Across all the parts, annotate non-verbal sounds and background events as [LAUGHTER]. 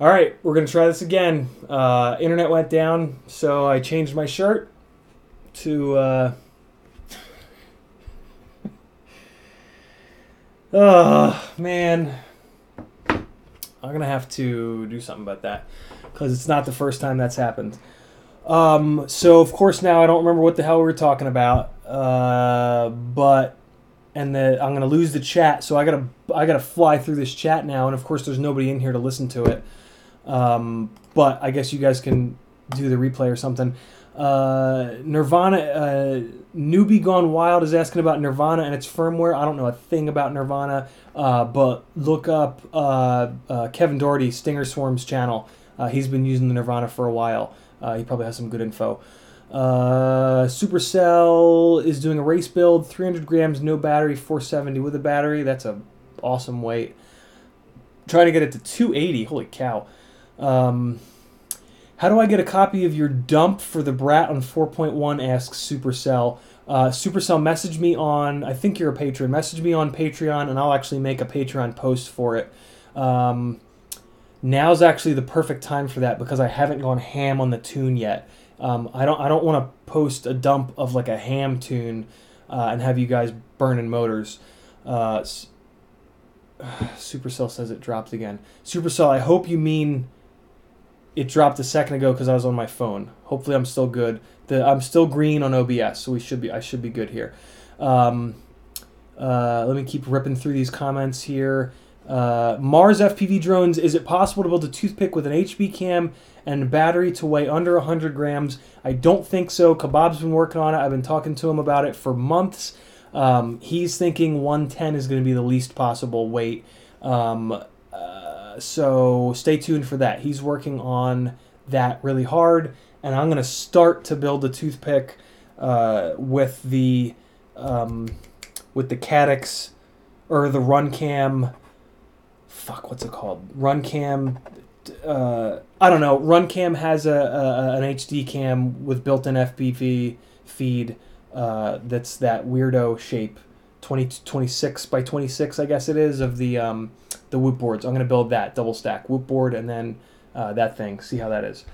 All right, we're gonna try this again. Uh, internet went down, so I changed my shirt to. Uh... [LAUGHS] Oh man, I'm gonna have to do something about that because it's not the first time that's happened. Um, so of course now I don't remember what the hell we were talking about. Uh, but and the, I'm gonna lose the chat, so I gotta I gotta fly through this chat now, and of course there's nobody in here to listen to it. Um, but I guess you guys can do the replay or something. Uh, Nirvana, uh, newbie gone wild is asking about Nirvana and its firmware. I don't know a thing about Nirvana, uh, but look up uh, uh, Kevin Doherty, Stinger Swarm's channel. Uh, he's been using the Nirvana for a while. He probably has some good info. Supercell is doing a race build, 300 grams, no battery, 470 with a battery. That's a awesome weight. Trying to get it to 280. Holy cow. Um, how do I get a copy of your dump for the Brat on 4.1? asks Supercell. Uh, Supercell, message me on, I think you're a patron, message me on Patreon and I'll actually make a Patreon post for it. Um, now's actually the perfect time for that because I haven't gone ham on the tune yet. Um, I don't I don't want to post a dump of like a ham tune uh, and have you guys burning motors. Uh, [SIGHS] Supercell says it dropped again. Supercell, I hope you mean it dropped a second ago because I was on my phone. Hopefully, I'm still good. The I'm still green on OBS, so we should be I should be good here. Um, uh, let me keep ripping through these comments here. Uh, Mars FPV drones. Is it possible to build a toothpick with an HD cam and battery to weigh under 100 grams? I don't think so. Kebab's been working on it. I've been talking to him about it for months. Um, he's thinking 110 is going to be the least possible weight. Um, so stay tuned for that. He's working on that really hard, and I'm going to start to build a toothpick uh, with the um, with the Caddx or the Runcam fuck, what's it called? Runcam. Uh, I don't know. Runcam has a, a an HD cam with built-in FPV feed. Uh, that's that weirdo shape, 20, 26 by twenty six, I guess it is, of the um, the whoop boards. I'm gonna build that double stack whoop board and then uh, that thing. See how that is.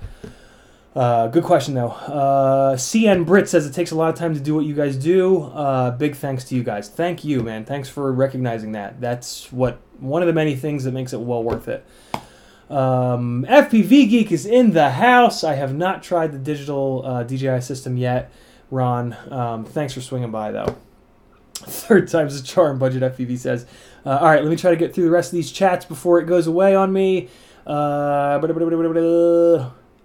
Uh, good question though. Uh, CN Brit says it takes a lot of time to do what you guys do. Uh, big thanks to you guys. Thank you, man. Thanks for recognizing that. That's what one of the many things that makes it well worth it. Um, FPV Geek is in the house. I have not tried the digital uh, DJI system yet, Ron. Um, thanks for swinging by though. [LAUGHS] Third time's a charm. Budget FPV says. Uh, all right, let me try to get through the rest of these chats before it goes away on me. Uh,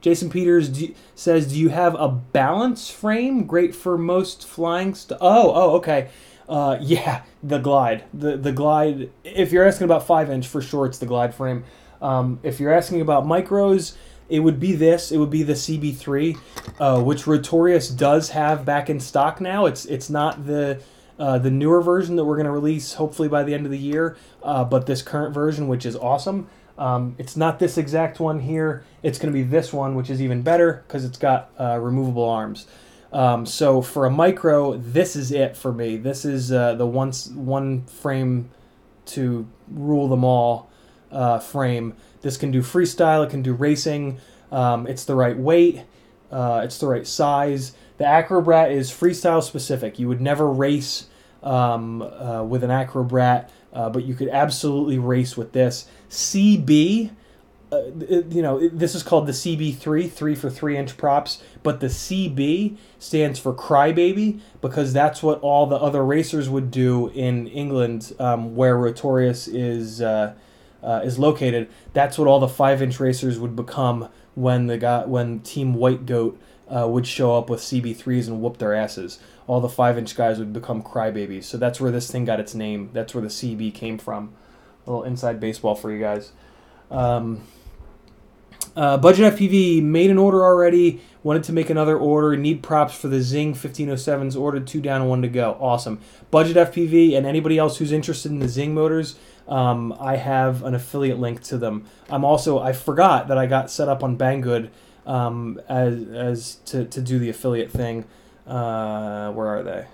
Jason Peters do, says, "Do you have a balance frame? Great for most flying stuff." Oh, oh, okay. Uh, yeah, the glide, the the glide. If you're asking about five inch, for sure, it's the glide frame. Um, if you're asking about micros, it would be this. It would be the CB3, uh, which Rotorius does have back in stock now. It's it's not the uh, the newer version that we're going to release hopefully by the end of the year, uh, but this current version, which is awesome. Um, it's not this exact one here. It's going to be this one, which is even better because it's got uh, removable arms. Um, so for a micro, this is it for me. This is uh, the one one frame to rule them all uh, frame. This can do freestyle. It can do racing. Um, it's the right weight. It's the right size. The Acrobrat is freestyle specific. You would never race um, uh, with an Acrobrat, uh, but you could absolutely race with this. CB, uh, you know, this is called the CB3, three for three inch props, but the CB stands for Crybaby because that's what all the other racers would do in England, um, where Rotorius is uh, uh, is located. That's what all the five inch racers would become when the guy when Team White Goat uh, would show up with CB3s and whoop their asses. All the five inch guys would become crybabies. So that's where this thing got its name. That's where the CB came from a little inside baseball for you guys. Um, uh, Budget FPV made an order already. Wanted to make another order. Need props for the Xing 1507s. Ordered two down one to go. Awesome. Budget FPV and anybody else who's interested in the Xing motors, um, I have an affiliate link to them. I'm also I forgot that I got set up on Banggood um, as as to, to do the affiliate thing. Uh, where are they?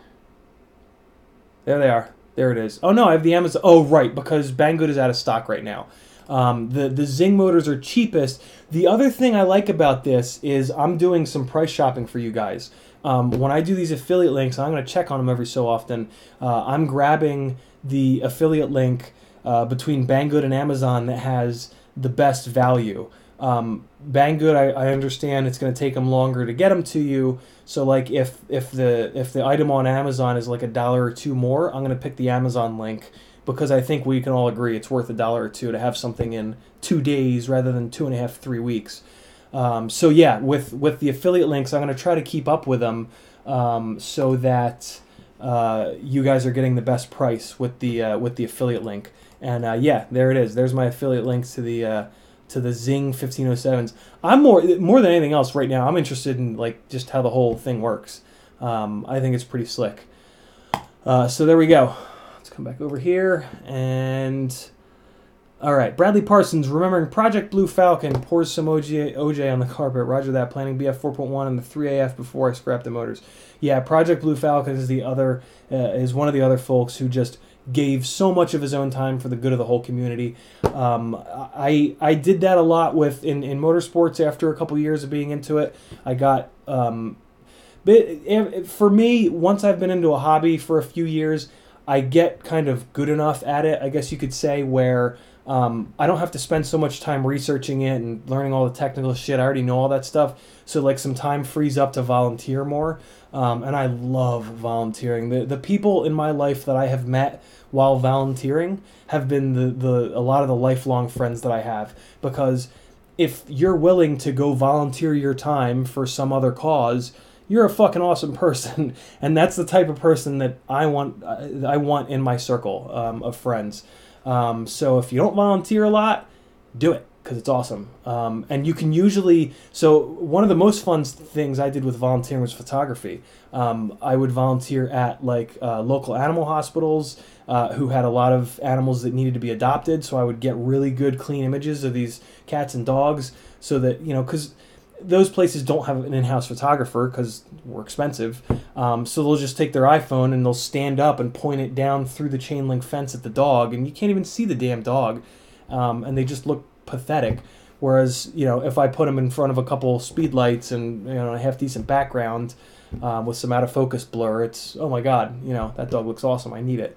There they are. There it is. Oh no, I have the Amazon. Oh right, because Banggood is out of stock right now. Um, the the Xing motors are cheapest. The other thing I like about this is I'm doing some price shopping for you guys. Um, when I do these affiliate links, I'm going to check on them every so often. Uh, I'm grabbing the affiliate link uh, between Banggood and Amazon that has the best value. Um, Banggood, I, I understand it's going to take them longer to get them to you. So like if if the if the item on Amazon is like a dollar or two more, I'm going to pick the Amazon link because I think we can all agree it's worth a dollar or two to have something in two days rather than two and a half three weeks. Um, so yeah, with with the affiliate links, I'm going to try to keep up with them um, so that uh, you guys are getting the best price with the uh, with the affiliate link. And uh, yeah, there it is. There's my affiliate links to the uh, to the Xing 1507s. I'm more more than anything else right now. I'm interested in like just how the whole thing works. Um, I think it's pretty slick. Uh, so there we go. Let's come back over here and. All right, Bradley Parsons, remembering Project Blue Falcon, pours some OJ, OJ on the carpet. Roger that. Planning BF 4.1 and the 3AF before I scrap the motors. Yeah, Project Blue Falcon is the other uh, is one of the other folks who just gave so much of his own time for the good of the whole community. Um, I I did that a lot with in, in motorsports after a couple years of being into it. I got um, but for me, once I've been into a hobby for a few years, I get kind of good enough at it. I guess you could say where um, I don't have to spend so much time researching it and learning all the technical shit. I already know all that stuff. So like some time frees up to volunteer more. Um, and I love volunteering. The the people in my life that I have met while volunteering have been the, the a lot of the lifelong friends that I have because if you're willing to go volunteer your time for some other cause, you're a fucking awesome [LAUGHS] person, and that's the type of person that I want. I want in my circle um, of friends. Um, so if you don't volunteer a lot, do it because it's awesome. Um, and you can usually so one of the most fun things I did with volunteering was photography. Um, I would volunteer at like uh, local animal hospitals uh, who had a lot of animals that needed to be adopted. So I would get really good, clean images of these cats and dogs, so that you know because those places don't have an in-house photographer because we're expensive. Um, so they'll just take their iPhone and they'll stand up and point it down through the chain link fence at the dog, and you can't even see the damn dog, um, and they just look pathetic. Whereas you know if I put them in front of a couple speed lights and you know a half decent background um, with some out of focus blur, it's oh my god, you know that dog looks awesome. I need it.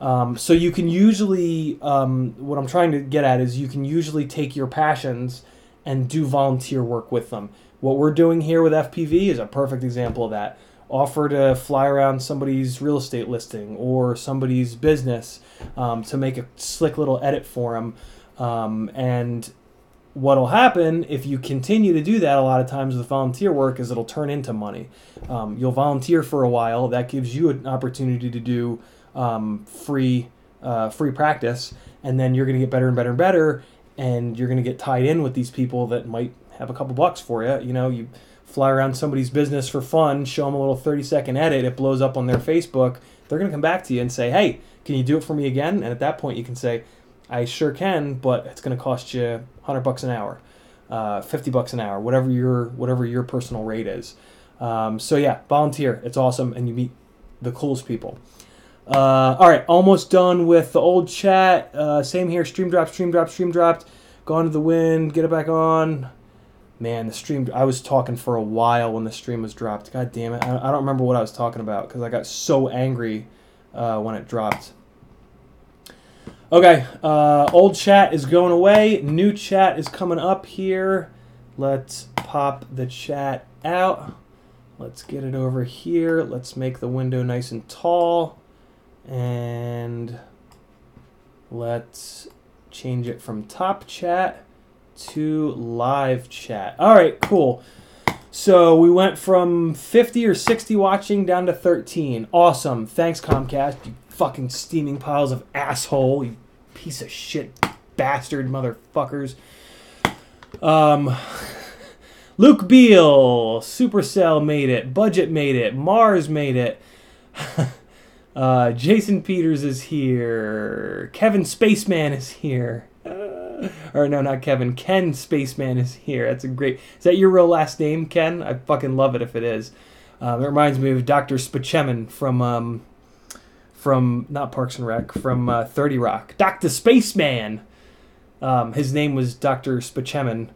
Um, so you can usually um, what I'm trying to get at is you can usually take your passions and do volunteer work with them. What we're doing here with FPV is a perfect example of that. Offer to fly around somebody's real estate listing or somebody's business um, to make a slick little edit for them. Um, and what'll happen if you continue to do that a lot of times with volunteer work is it'll turn into money. Um, you'll volunteer for a while. That gives you an opportunity to do um, free uh, free practice, and then you're going to get better and better and better and you're going to get tied in with these people that might have a couple bucks for you. You know, you fly around somebody's business for fun, show them a little 30 second edit, it blows up on their Facebook. They're going to come back to you and say, hey, can you do it for me again? And at that point, you can say, I sure can, but it's going to cost you 100 bucks an hour, uh, 50 bucks an hour, whatever your whatever your personal rate is. Um, so yeah, volunteer. It's awesome, and you meet the coolest people. Uh, all right, almost done with the old chat. Uh, same here. Stream dropped, stream dropped, stream dropped. Gone to the wind. Get it back on. Man, the stream. I was talking for a while when the stream was dropped. God damn it. I, I don't remember what I was talking about because I got so angry uh, when it dropped. Okay, uh, old chat is going away. New chat is coming up here. Let's pop the chat out. Let's get it over here. Let's make the window nice and tall and let's change it from top chat to live chat. All right, cool. So we went from 50 or 60 watching down to 13. Awesome. Thanks, Comcast. You fucking steaming piles of asshole. You piece of shit bastard motherfuckers. Um, [LAUGHS] Luke Beal, Supercell made it. Budget made it. Mars made it. [LAUGHS] Uh, Jason Peters is here. Kevin Spaceman is here. Uh, [LAUGHS] or no, not Kevin. Ken Spaceman is here. That's a great. Is that your real last name, Ken? I fucking love it if it is. Um, it reminds me of Dr. Spaceman from um, from not Parks and Rec, from uh, Thirty Rock. Doctor Spaceman. Um, his name was Dr. Spaceman,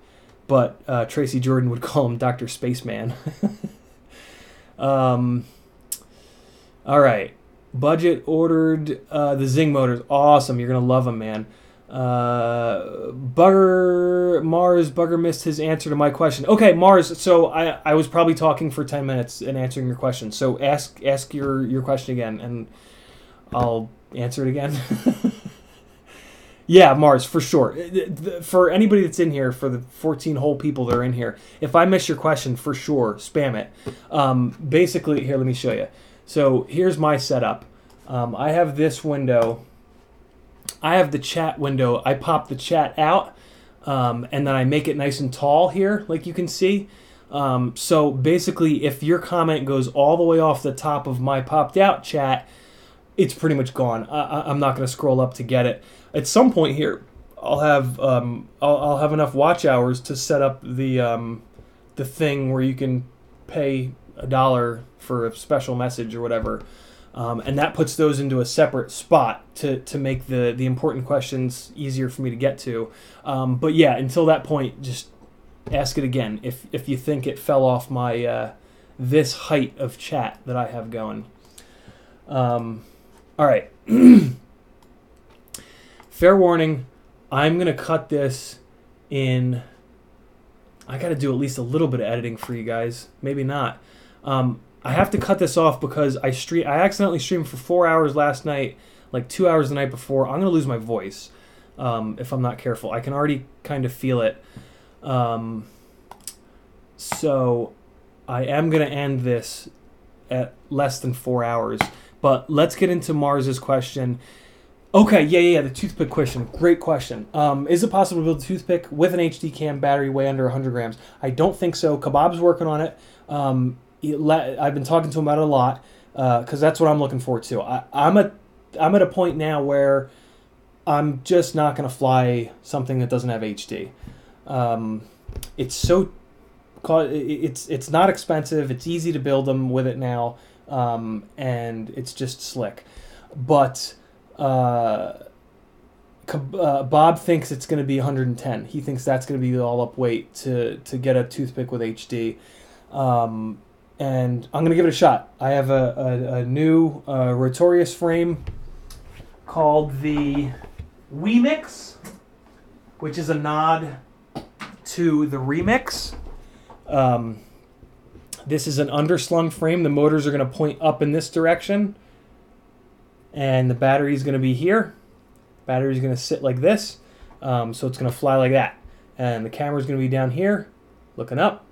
but uh, Tracy Jordan would [LAUGHS] call him Dr. Spaceman. [LAUGHS] um, all right. Budget ordered uh, the Xing motors. Awesome. You're going to love them, man. Uh, Bugger Mars Bugger missed his answer to my question. Okay, Mars. So I, I was probably talking for ten minutes and answering your question. So ask ask your your question again, and I'll answer it again. [LAUGHS] yeah, Mars for sure. For anybody that's in here, for the fourteen whole people that are in here, if I miss your question, for sure, spam it. Um, basically, here, let me show you. So here's my setup. Um, I have this window I have the chat window. I pop the chat out, um, and then I make it nice and tall here, like you can see. Um, so basically, if your comment goes all the way off the top of my popped out chat, it's pretty much gone. I, am not going to scroll up to get it. At some point here, I'll have um, I'll, I'll, have enough watch hours to set up the um, the thing where you can pay a dollar for a special message or whatever. Um, and that puts those into a separate spot to, to make the, the important questions easier for me to get to. Um, but yeah, until that point, just ask it again if, if you think it fell off my uh, this height of chat that I have going. Um, all right. [CLEARS THROAT] Fair warning, I'm going to cut this in. I got to do at least a little bit of editing for you guys. Maybe not. Um, I have to cut this off because I stream. I accidentally streamed for four hours last night, like two hours the night before. I'm gonna lose my voice um, if I'm not careful. I can already kind of feel it. Um, so I am gonna end this at less than four hours. But let's get into Mars's question. Okay, yeah, yeah, yeah, the toothpick question. Great question. Um, is it possible to build a toothpick with an HD cam battery way under 100 grams? I don't think so. Kebab's working on it. Um, I've been talking to him about it a lot because uh, that's what I'm looking forward to. I, I'm a I'm at a point now where I'm just not going to fly something that doesn't have HD. Um, it's so it's it's not expensive. It's easy to build them with it now, um, and it's just slick. But uh, uh, Bob thinks it's going to be 110. He thinks that's going to be the all up weight to to get a toothpick with HD. Um, and I'm gonna give it a shot. I have a, a, a new uh, Rotorius frame called the Wemix, which is a nod to the Remix. Um, this is an underslung frame. The motors are going to point up in this direction, and the battery is going to be here. Battery is going to sit like this, um, so it's going to fly like that, and the camera is going to be down here, looking up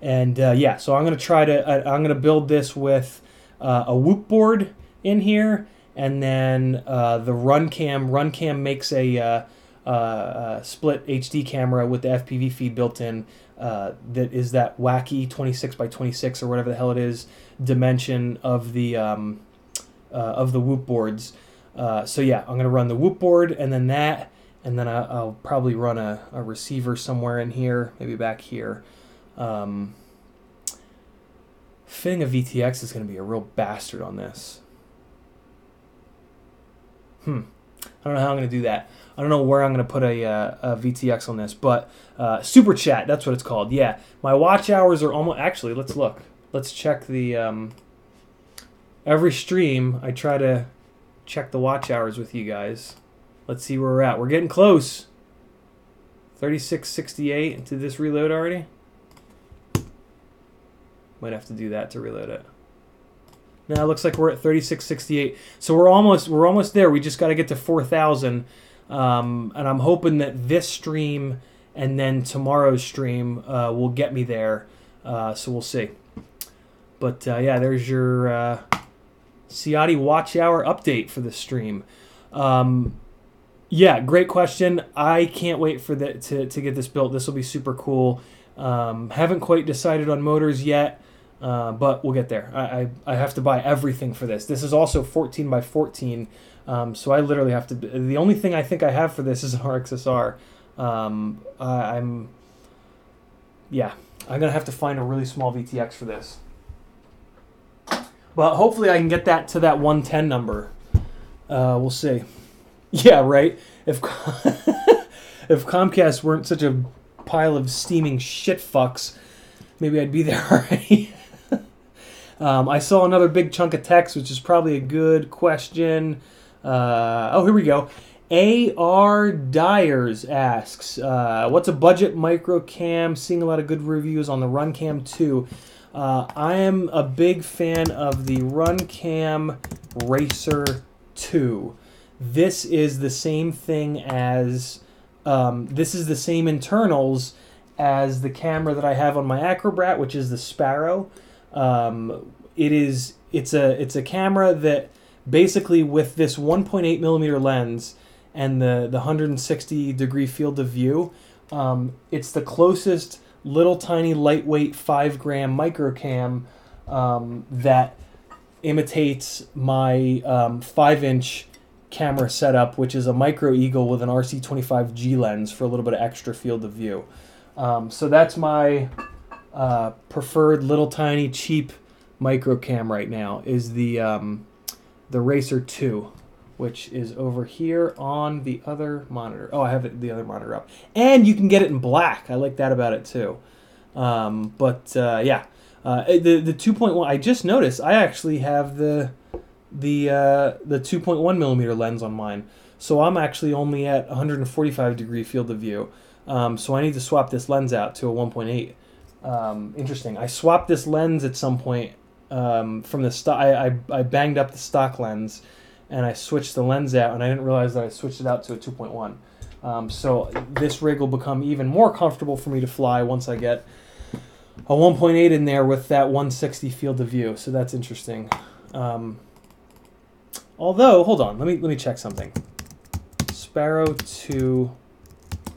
and uh, yeah, so I'm going to try to, uh, I'm going to build this with uh, a Whoop board in here, and then uh, the Runcam. Runcam makes a uh, uh, split HD camera with the FPV feed built in. That is that wacky 26 by 26 or whatever the hell it is dimension of the um, of the Whoop boards. so yeah, I'm gonna run the Whoop board and then that, and then I, will probably run a, a receiver somewhere in here, maybe back here. Um, fitting a VTX is going to be a real bastard on this. Hmm. I don't know how I'm going to do that. I don't know where I'm going to put a, uh, a VTX on this, but uh, Super Chat, that's what it's called. Yeah, my watch hours are almost. Actually, let's look. Let's check the. Um, every stream, I try to check the watch hours with you guys. Let's see where we're at. We're getting close. 3668. Did this reload already? Might have to do that to reload it. Now it looks like we're at 3668. So we're almost we're almost there. We just got to get to 4000. Um, and I'm hoping that this stream and then tomorrow's stream uh, will get me there. Uh, so we'll see. But uh, yeah, there's your uh, Ciotti Watch Hour update for the stream. Um, yeah, great question. I can't wait for the, to, to get this built. This will be super cool. Um, haven't quite decided on motors yet. Uh, but we'll get there. I, I, I, have to buy everything for this. This is also 14 by 14, um, so I literally have to. The only thing I think I have for this is an RXSR. Um, I, I'm, yeah, I'm gonna have to find a really small VTX for this. But hopefully I can get that to that 110 number. Uh, we'll see. [LAUGHS] Yeah, right. If [LAUGHS] if Comcast weren't such a pile of steaming shit fucks, maybe I'd be there [LAUGHS] already. Um, I saw another big chunk of text, which is probably a good question. Uh, oh, here we go. A.R. Dyers asks, uh, "What's a budget micro cam? Seeing a lot of good reviews on the Runcam 2. Uh, I am a big fan of the Runcam Racer 2. This is the same thing as um, this is the same internals as the camera that I have on my Acrobrat, which is the Sparrow. Um, it is it's a it's a camera that basically with this 1.8 millimeter lens and the the 160 degree field of view, um, it's the closest little tiny lightweight five gram micro cam um, that imitates my um, five inch camera setup, which is a micro eagle with an RC25G lens for a little bit of extra field of view. Um, so that's my uh, preferred little tiny cheap micro cam right now is the um, the Racer 2 which is over here on the other monitor. Oh, I have it, the other monitor up. And you can get it in black. I like that about it too. Um, but uh, yeah, uh, the the 2.1. I just noticed I actually have the the uh, the 2.1 millimeter lens on mine, so I'm actually only at 145 degree field of view. Um, so I need to swap this lens out to a 1.8. Um, interesting. I swapped this lens at some point um, from the stock. I, I I banged up the stock lens and I switched the lens out, and I didn't realize that I switched it out to a 2.1. Um, so this rig will become even more comfortable for me to fly once I get a 1.8 in there with that 160 field of view. So that's interesting. Um, although, hold on, let me let me check something. Sparrow 2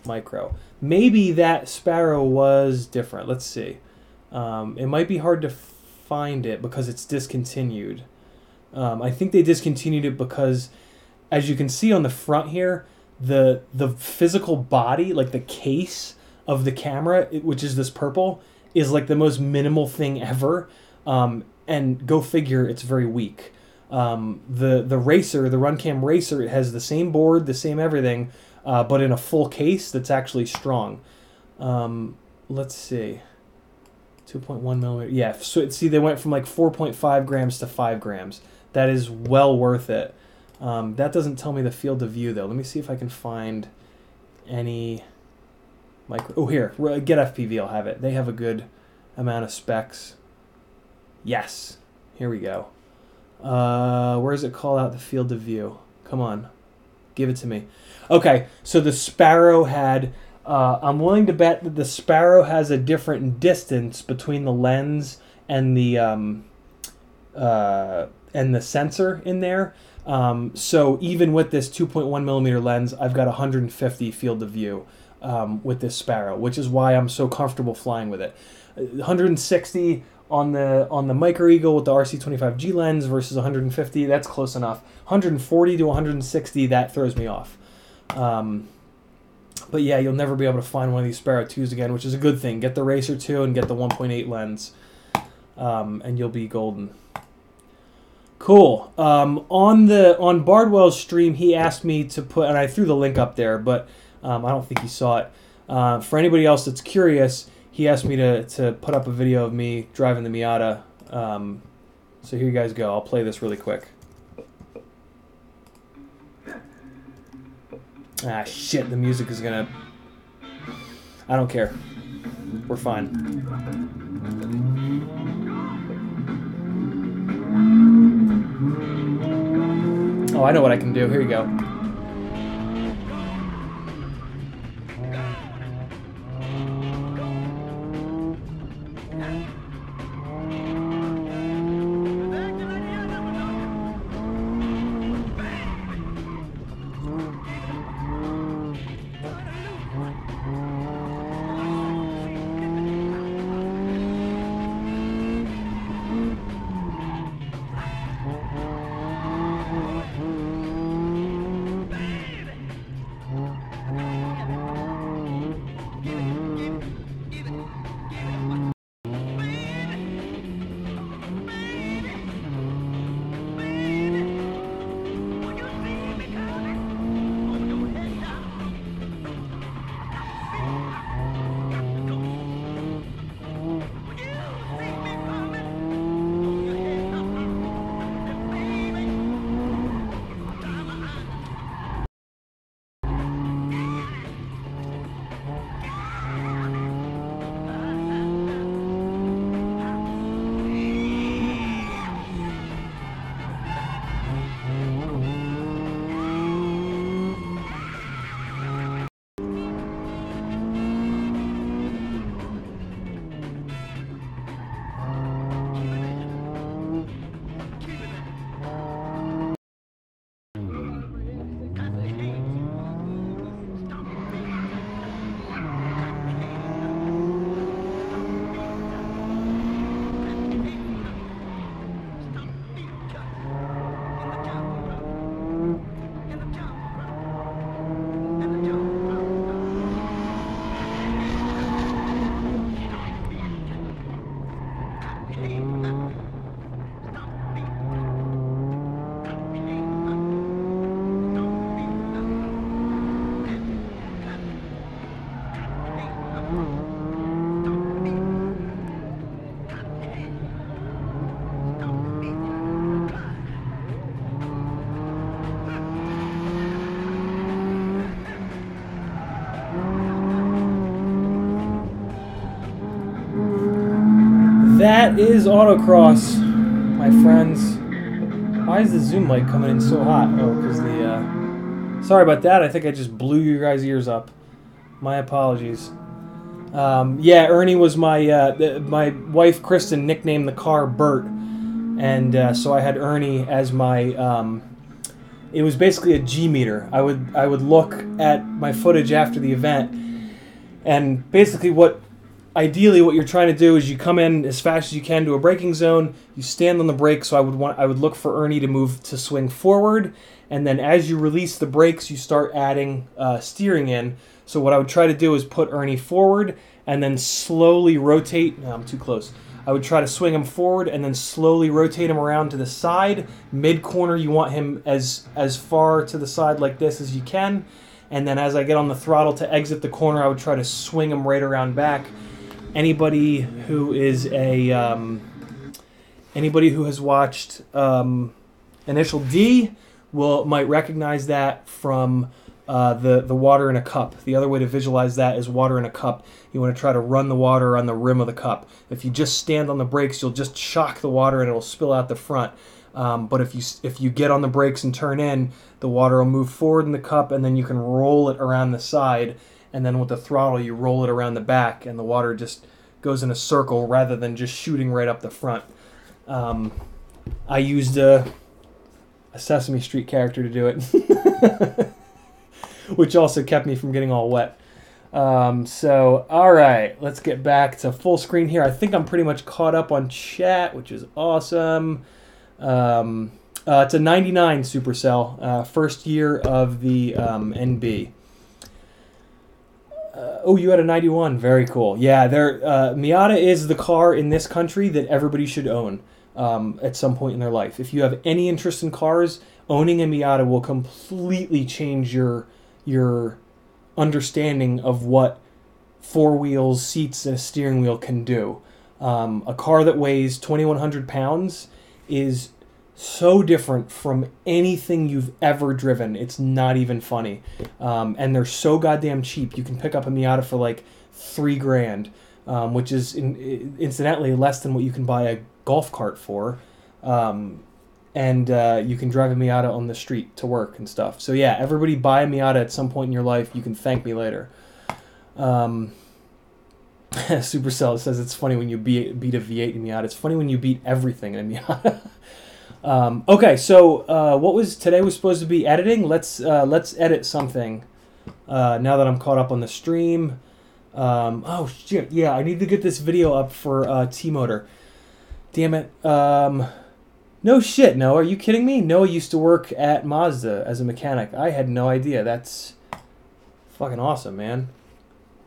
Micro. Maybe that Sparrow was different. Let's see. Um, it might be hard to find it because it's discontinued. Um, I think they discontinued it because, as you can see on the front here, the the physical body, like the case of the camera, which is this purple, is like the most minimal thing ever. Um, and go figure, it's very weak. Um, the the racer, the Runcam racer, it has the same board, the same everything, uh, but in a full case that's actually strong. Um, let's see. 2.1 millimeter. Yeah, so see, they went from like 4.5 grams to 5 grams that is well worth it. Um, that doesn't tell me the field of view though. Let me see if I can find any micro. Oh, here, GetFPV. I'll have it. They have a good amount of specs. Yes, here we go. Uh, where does it call out the field of view? Come on, give it to me. Okay, so the Sparrow had. Uh, I'm willing to bet that the Sparrow has a different distance between the lens and the um, uh, and the sensor in there. Um, so even with this 2.1 millimeter lens, I've got 150 field of view um, with this Sparrow, which is why I'm so comfortable flying with it. 160 on the on the Micro Eagle with the RC25G lens versus 150, that's close enough. 140 to 160, that throws me off. Um, but yeah, you'll never be able to find one of these Sparrow 2s again, which is a good thing. Get the Racer 2 and get the 1.8 lens, um, and you'll be golden. Cool. Um, on the on Bardwell's stream, he asked me to put, and I threw the link up there, but um, I don't think he saw it. Uh, for anybody else that's curious, he asked me to, to put up a video of me driving the Miata. Um, so here you guys go. I'll play this really quick. Ah, shit. The music is gonna. I don't care. We're fine. Oh, I know what I can do. Here you go. That is autocross, my friends. Why is the zoom light coming in so hot? Oh, because the. Uh... Sorry about that. I think I just blew your guys' ears up. My apologies. Um, yeah, Ernie was my uh, my wife Kristen nicknamed the car Bert, and uh, so I had Ernie as my. Um, it was basically a G meter. I would I would look at my footage after the event, and basically what ideally what you're trying to do is you come in as fast as you can to a braking zone. You stand on the brake so i would want i would look for ernie to move to swing forward. And then as you release the brakes you start adding uh, steering in. So what i would try to do is put ernie forward and then slowly rotate no, i'm too close. I would try to swing him forward and then slowly rotate him around to the side. Mid corner you want him as as far to the side like this as you can. And then as i get on the throttle to exit the corner i would try to swing him right around back anybody who is a um, anybody who has watched um, Initial D will might recognize that from uh, the the water in a cup. The other way to visualize that is water in a cup. You want to try to run the water on the rim of the cup. If you just stand on the brakes, you'll just shock the water and it'll spill out the front. Um, but if you if you get on the brakes and turn in, the water will move forward in the cup, and then you can roll it around the side and then with the throttle you roll it around the back and the water just goes in a circle rather than just shooting right up the front. Um, i used a, a sesame street character to do it [LAUGHS] which also kept me from getting all wet. Um, so all right let's get back to full screen here. I think i'm pretty much caught up on chat which is awesome. Um, uh, it's a 99 supercell uh, first year of the um, nb uh, oh, you had a 91. Very cool. Yeah, there. Uh, Miata is the car in this country that everybody should own um, at some point in their life. If you have any interest in cars, owning a Miata will completely change your your understanding of what four wheels, seats, and a steering wheel can do. Um, a car that weighs 2,100 pounds is so different from anything you've ever driven. It's not even funny. Um, and they're so goddamn cheap. You can pick up a Miata for like three grand, um, which is in, incidentally less than what you can buy a golf cart for. Um, and uh, you can drive a Miata on the street to work and stuff. So yeah, everybody buy a Miata at some point in your life. You can thank me later. Um, [LAUGHS] Supercell says it's funny when you beat, beat a V8 in Miata. It's funny when you beat everything in a Miata. [LAUGHS] Um, okay, so uh, what was today was supposed to be editing. Let's uh, let's edit something. Uh, now that I'm caught up on the stream. Um, oh shit! Yeah, I need to get this video up for uh, T Motor. Damn it! Um, no shit. No, are you kidding me? Noah used to work at Mazda as a mechanic. I had no idea. That's fucking awesome, man.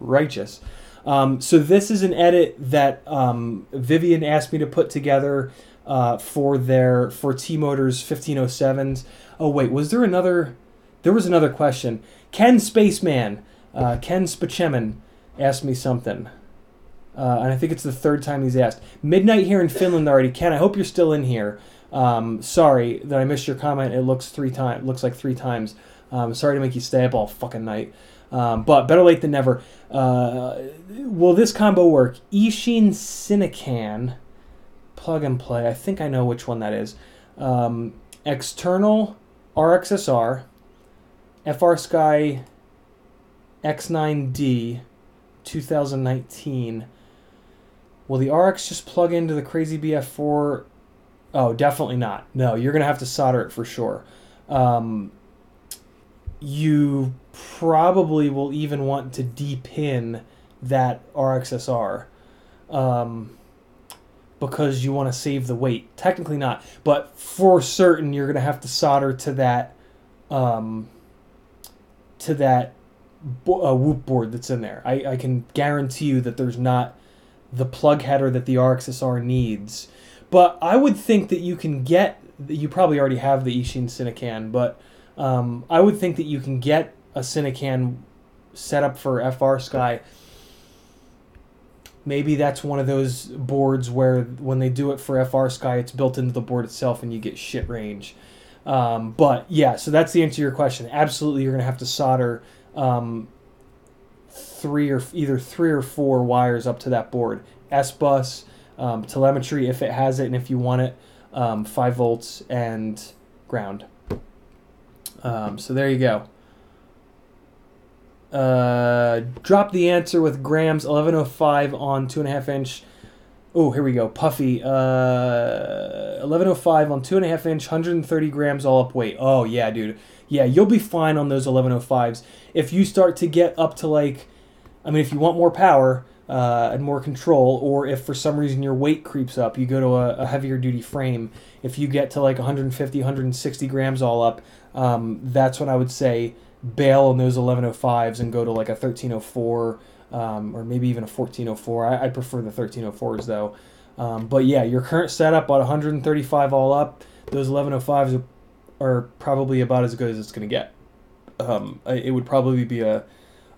Righteous. Um, so this is an edit that um, Vivian asked me to put together uh, for their for T Motors 1507s. Oh wait, was there another? There was another question. Ken Spaceman, uh, Ken Spachemin asked me something. Uh, and I think it's the third time he's asked. Midnight here in Finland already. Ken, I hope you're still in here. Um, sorry that I missed your comment. It looks three times. Looks like three times. Um, sorry to make you stay up all fucking night. Um, but better late than never. Uh, will this combo work? Eachine Cinecan plug and play. I think I know which one that is. Um, external RXSR, FrSky X9D 2019. Will the RX just plug into the Crazy BF4? Oh, definitely not. No, you're going to have to solder it for sure. Um, you probably will even want to depin that RXSR. Um, because you want to save the weight. Technically not, but for certain you're going to have to solder to that um, to that bo- uh, whoop board that's in there. I, I can guarantee you that there's not the plug header that the RXSR needs. But I would think that you can get you probably already have the Eachine Cinecan, but um, I would think that you can get a Cinecan set up for FrSky maybe that's one of those boards where when they do it for FR Sky, it's built into the board itself and you get shit range. Um, but yeah, so that's the answer to your question. Absolutely, you're gonna have to solder um, three or either three or four wires up to that board. S bus, um, telemetry if it has it and if you want it, um, 5 volts and ground. Um, so there you go. Uh, drop the answer with grams 1105 on 2.5 inch. Oh, here we go. Puffy. Uh, 1105 on 2.5 inch, 130 grams all up weight. Oh, yeah, dude. Yeah, you'll be fine on those 1105s. If you start to get up to like, I mean, if you want more power, uh, and more control, or if for some reason your weight creeps up, you go to a, a, heavier duty frame. If you get to like 150, 160 grams all up, um, that's when I would say bail on those 1105s and go to like a 1304 um, or maybe even a 1404. I, I prefer the 1304s though. Um, but yeah, your current setup at 135 all up, those 1105s are, are probably about as good as it's going to get. Um, it would probably be a,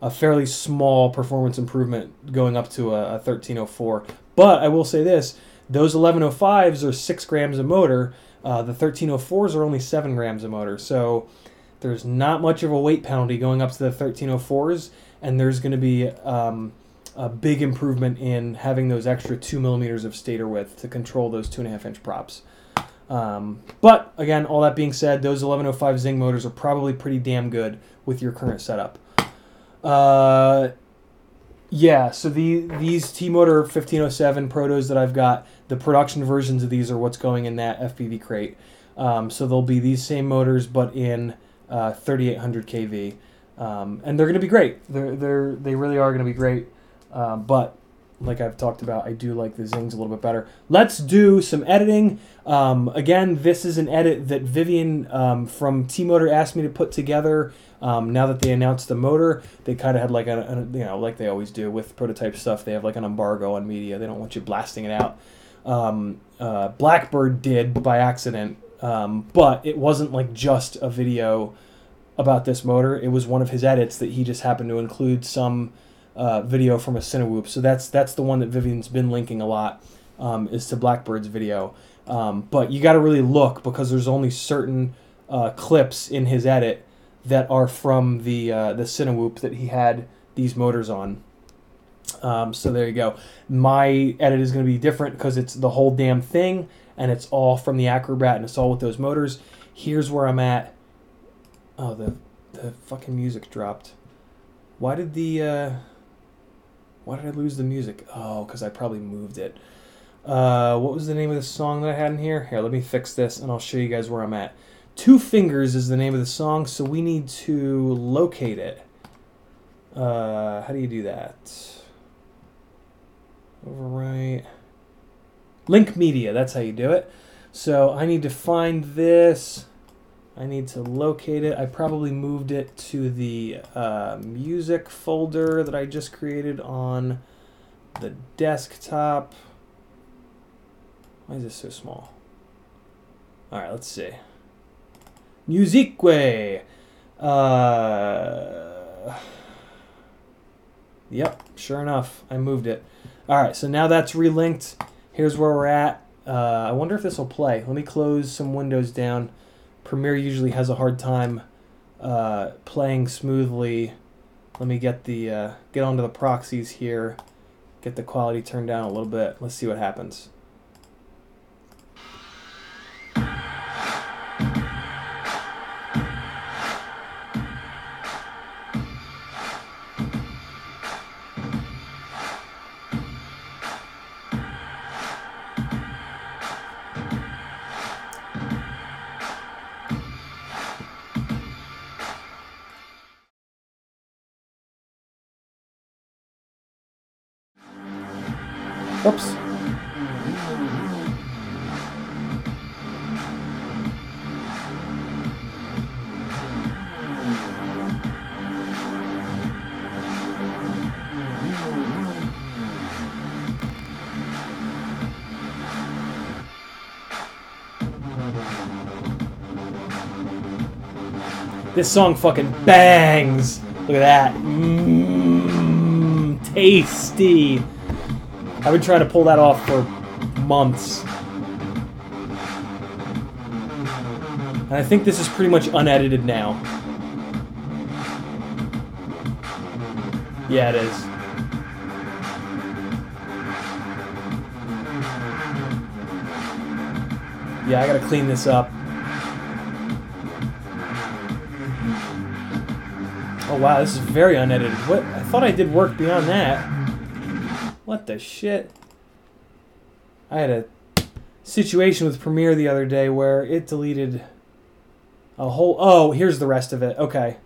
a fairly small performance improvement going up to a, a 1304. But I will say this those 1105s are 6 grams of motor. Uh, the 1304s are only 7 grams of motor. So there's not much of a weight penalty going up to the 1304s, and there's going to be um, a big improvement in having those extra 2 millimeters of stator width to control those 2.5 inch props. Um, but again, all that being said, those 1105 Xing motors are probably pretty damn good with your current setup. Uh, yeah, so the these T Motor 1507 Protos that I've got, the production versions of these are what's going in that FPV crate. Um, so they'll be these same motors, but in uh, 3800 kV, um, and they're going to be great. They're they're they really are going to be great. Uh, but like I've talked about, I do like the Xings a little bit better. Let's do some editing. Um, again, this is an edit that Vivian um, from T Motor asked me to put together. Um, now that they announced the motor, they kind of had like a, a, you know like they always do with prototype stuff. They have like an embargo on media. They don't want you blasting it out. Um, uh, Blackbird did by accident um, but it wasn't like just a video about this motor. It was one of his edits that he just happened to include some uh, video from a Cinewhoop. So that's that's the one that Vivian's been linking a lot um, is to Blackbird's video. Um, but you got to really look because there's only certain uh, clips in his edit that are from the uh, the Cinewhoop that he had these motors on. Um, so there you go. My edit is going to be different because it's the whole damn thing and it's all from the Acrobat and it's all with those motors. Here's where I'm at. Oh, the the fucking music dropped. Why did the uh, why did I lose the music? Oh, because I probably moved it. Uh, what was the name of the song that I had in here? Here, let me fix this and I'll show you guys where I'm at. Two Fingers is the name of the song, so we need to locate it. Uh, how do you do that? Overwrite. Link Media, that's how you do it. So I need to find this. I need to locate it. I probably moved it to the uh, music folder that I just created on the desktop. Why is this so small? All right, let's see. Musique. Uh, [SIGHS] yep, sure enough, I moved it. All right, so now that's relinked here's where we're at. Uh, I wonder if this will play. Let me close some windows down. Premiere usually has a hard time uh, playing smoothly. Let me get the uh, get onto the proxies here. Get the quality turned down a little bit. Let's see what happens. This song fucking bangs. Look at that. Mmm, tasty. I've been trying to pull that off for months. And I think this is pretty much unedited now. Yeah, it is. Yeah, I gotta clean this up. Oh wow, this is very unedited. What? I thought I did work beyond that. What the shit? I had a situation with Premiere the other day where it deleted a whole. Oh, here's the rest of it. Okay.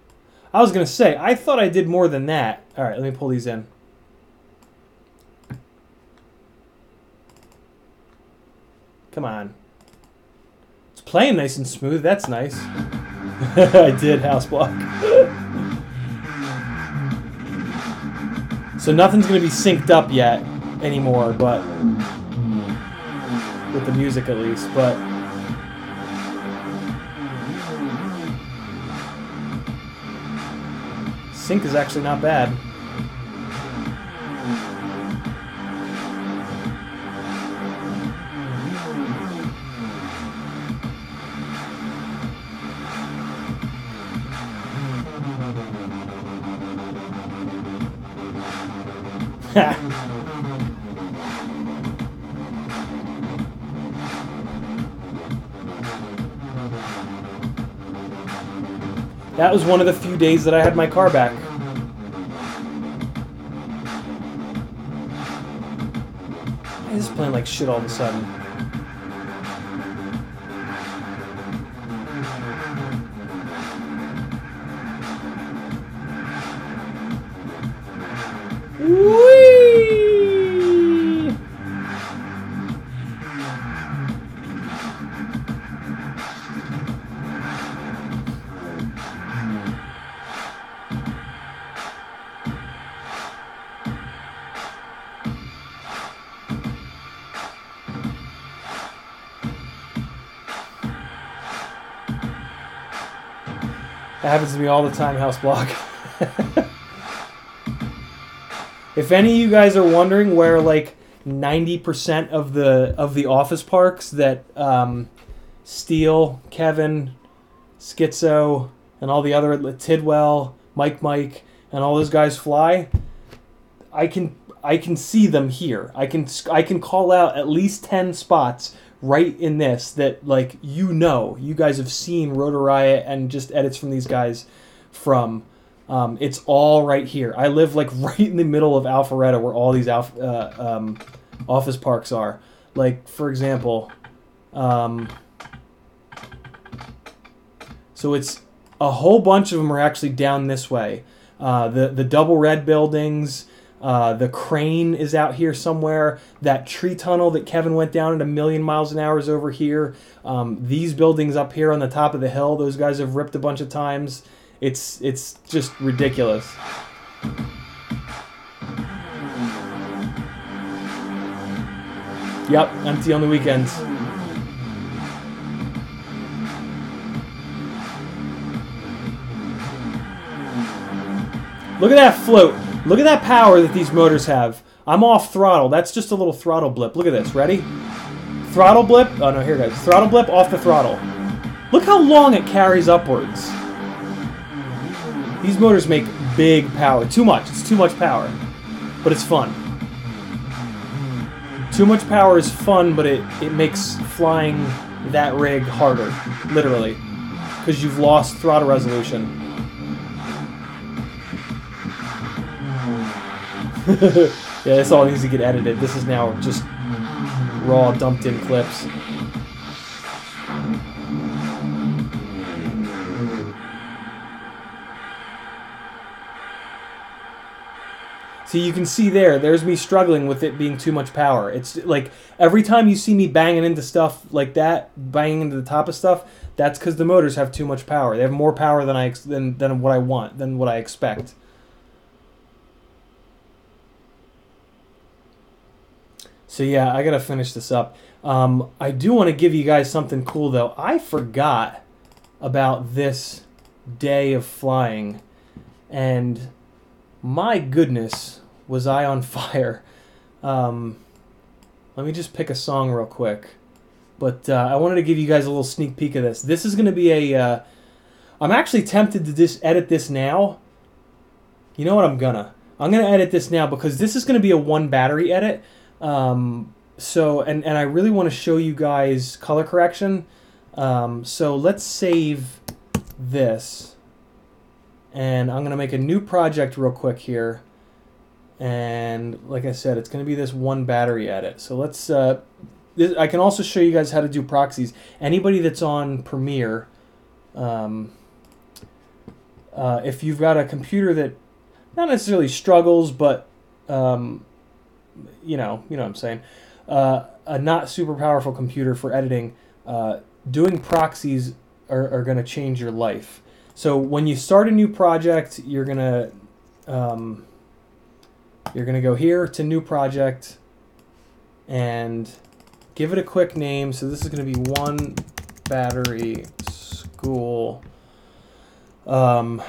I was gonna say I thought I did more than that. All right, let me pull these in. Come on. It's playing nice and smooth. That's nice. [LAUGHS] I did house block. [LAUGHS] so nothing's gonna be synced up yet anymore, but with the music at least. But sync is actually not bad. That was one of the few days that I had my car back. This is playing like shit all of a sudden. Me all the time, House Block. if any of you guys are wondering where like 90% of the of the office parks that um, Steele, Kevin, Schizo, and all the other Tidwell, Mike Mike, and all those guys fly, I can I can see them here. I can I can call out at least 10 spots right in this that like you know you guys have seen Rotor and just edits from these guys from um, it's all right here. I live like [LAUGHS] right in the middle of alpharetta where all these alpha, uh, um, office parks are. Like for example um, so it's a whole bunch of them are actually down this way. Uh, the the double red buildings uh, the crane is out here somewhere. That tree tunnel that Kevin went down at a million miles an hour is over here. Um, these buildings up here on the top of the hill, those guys have ripped a bunch of times. It's it's just ridiculous. Yep, empty on the weekends. Look at that float. Look at that power that these motors have. I'm off throttle. That's just a little throttle blip. Look at this. Ready? Throttle blip. Oh no, here it goes. Throttle blip off the throttle. Look how long it carries upwards. These motors make big power. Too much. It's too much power. But it's fun. Too much power is fun, but it, it makes flying that rig harder. Literally. Because you've lost throttle resolution. [LAUGHS] yeah, this all needs to get edited. This is now just raw, dumped in clips. See, you can see there, there's me struggling with it being too much power. It's like every time you see me banging into stuff like that, banging into the top of stuff, that's because the motors have too much power. They have more power than I than than what I want, than what I expect. So yeah, I gotta finish this up. Um, I do want to give you guys something cool though. I forgot about this day of flying, and my goodness, was I on [LAUGHS] fire. Um, let me just pick a song real quick. But uh, I wanted to give you guys a little sneak peek of this. This is going to be a. Uh, I'm actually tempted to just edit this now. You know what I'm gonna? I'm gonna edit this now because this is gonna be a one battery edit. Um, so and and I really want to show you guys color correction. Um, so let's save this, and I'm gonna make a new project real quick here. And like I said, it's gonna be this one battery edit. So let's. Uh, this, I can also show you guys how to do proxies. Anybody that's on Premiere, um, uh, if you've got a computer that not necessarily struggles, but um, you know, you know what I'm saying, uh, a not super powerful computer for editing, uh, doing proxies are, are going to change your life. So when you start a new project, you're gonna um, you're gonna go here to new project and give it a quick name. So this is going to be one battery school. Um,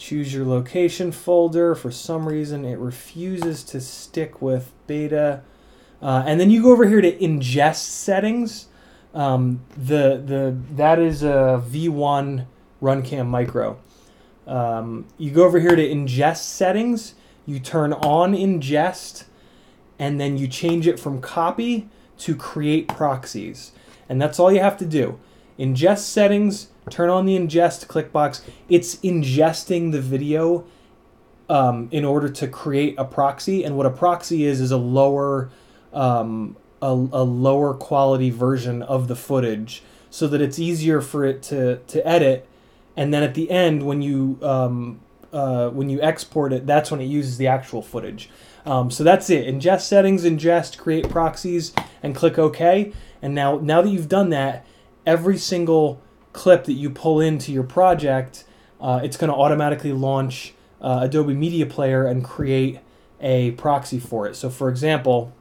choose your location folder. For some reason, it refuses to stick with beta. Uh, and then you go over here to ingest settings. Um, the the that is a V1 RunCam Micro. Um, you go over here to ingest settings. You turn on ingest, and then you change it from copy to create proxies. And that's all you have to do. Ingest settings, turn on the ingest click box. It's ingesting the video um, in order to create a proxy. And what a proxy is is a lower um, a, a lower quality version of the footage so that it's easier for it to, to edit. And then at the end, when you um, uh, when you export it, that's when it uses the actual footage. Um, so that's it. Ingest settings, ingest, create proxies, and click OK. And now, now that you've done that, every single clip that you pull into your project, uh, it's going to automatically launch uh, Adobe Media Player and create a proxy for it. So, for example,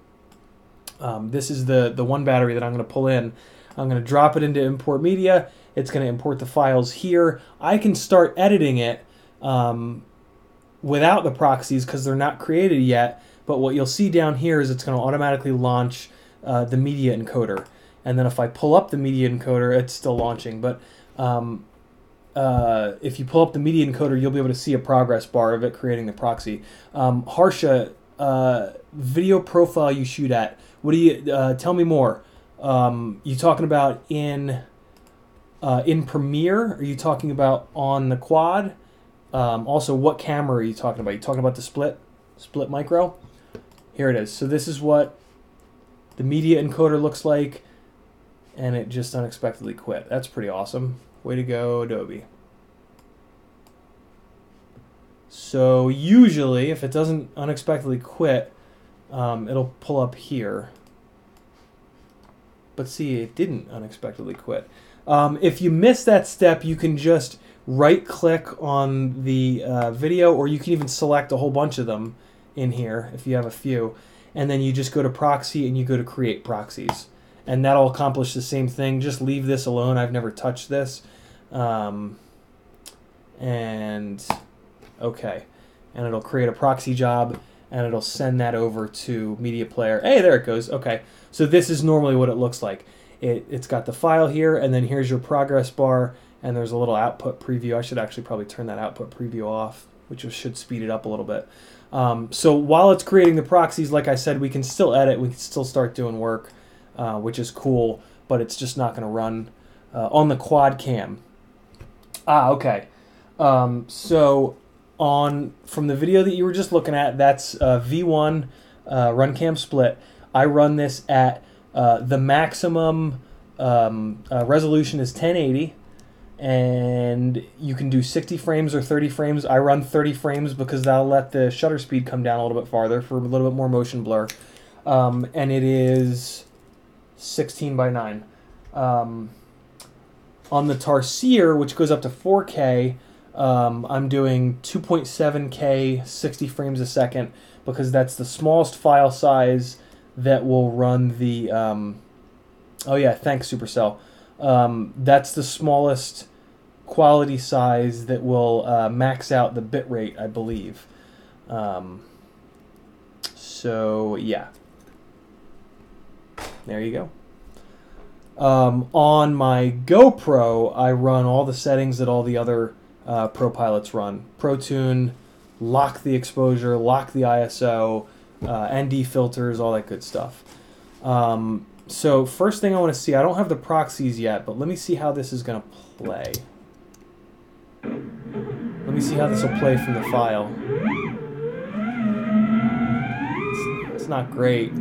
um, this is the the one battery that I'm going to pull in. I'm going to drop it into import media. It's going to import the files here. I can start editing it um, without the proxies because they're not created yet. But what you'll see down here is it's going to automatically launch uh, the media encoder. And then if I pull up the media encoder, it's still launching. But um, uh, if you pull up the media encoder, you'll be able to see a progress bar of it creating the proxy. Um, Harsha, uh, video profile you shoot at. What do you uh, tell me more? Um, you talking about in uh, in Premiere? Are you talking about on the quad? Um, also, what camera are you talking about? You talking about the split, split micro? Here it is. So this is what the media encoder looks like, and it just unexpectedly quit. That's pretty awesome. Way to go, Adobe. So usually, if it doesn't unexpectedly quit, um, it'll pull up here. But see, it didn't unexpectedly quit. Um, if you miss that step, you can just right click on the uh, video, or you can even select a whole bunch of them in here if you have a few. And then you just go to proxy and you go to create proxies. And that'll accomplish the same thing. Just leave this alone. I've never touched this. Um, and okay. And it'll create a proxy job and it'll send that over to media player. Hey, there it goes. Okay. So this is normally what it looks like. It, it's got the file here, and then here's your progress bar, and there's a little output preview. I should actually probably turn that output preview off, which should speed it up a little bit. Um, so while it's creating the proxies, like I said, we can still edit, we can still start doing work, uh, which is cool, but it's just not going to run uh, on the quad cam. Ah, okay. Um, so on from the video that you were just looking at, that's uh, V1 uh, RunCam split. I run this at uh, the maximum um, uh, resolution is 1080 and you can do 60 frames or 30 frames. I run 30 frames because that'll let the shutter speed come down a little bit farther for a little bit more motion blur. Um, and it is 16 by 9. Um, on the Tarsier, which goes up to 4K, um, I'm doing 2.7K 60 frames a second because that's the smallest file size that will run the. Um, oh, yeah, thanks, Supercell. Um, that's the smallest quality size that will uh, max out the bit rate, I believe. Um, so, yeah. There you go. Um, on my GoPro, I run all the settings that all the other uh, Pro pilots run. ProTune, lock the exposure, lock the ISO, uh, ND filters, all that good stuff. Um, so first thing I want to see, I don't have the proxies yet, but let me see how this is going to play. Let me see how this will play from the file. It's, it's not great.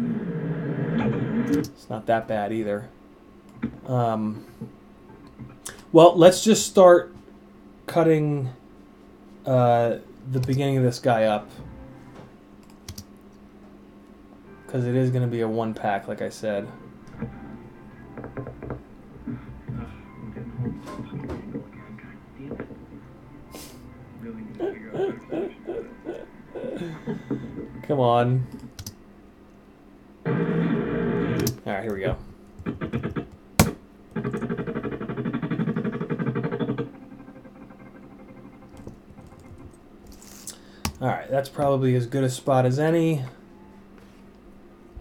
It's not that bad either. Um, well, let's just start cutting uh, the beginning of this guy up. Because it is going to be a one pack, like I said. [LAUGHS] Come on. Alright, here we go. Alright, that's probably as good a spot as any.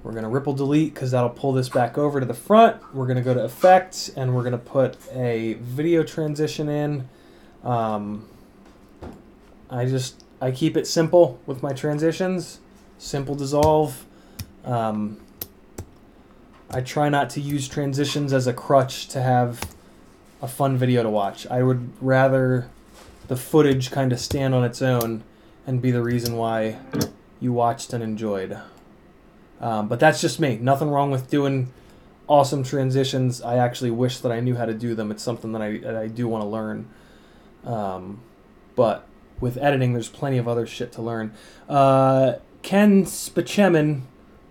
We're going to ripple delete because that'll pull this back over to the front. We're going to go to effects and we're going to put a video transition in. Um, I just, I keep it simple with my transitions. Simple dissolve. Um, I try not to use transitions as a crutch to have a fun video to watch. I would rather the footage kind of stand on its own and be the reason why you watched and enjoyed. Um, but that's just me. Nothing wrong with doing awesome transitions. I actually wish that I knew how to do them. It's something that I, that I do want to learn. Um, but with editing, there's plenty of other shit to learn. Uh, Ken Spachemin,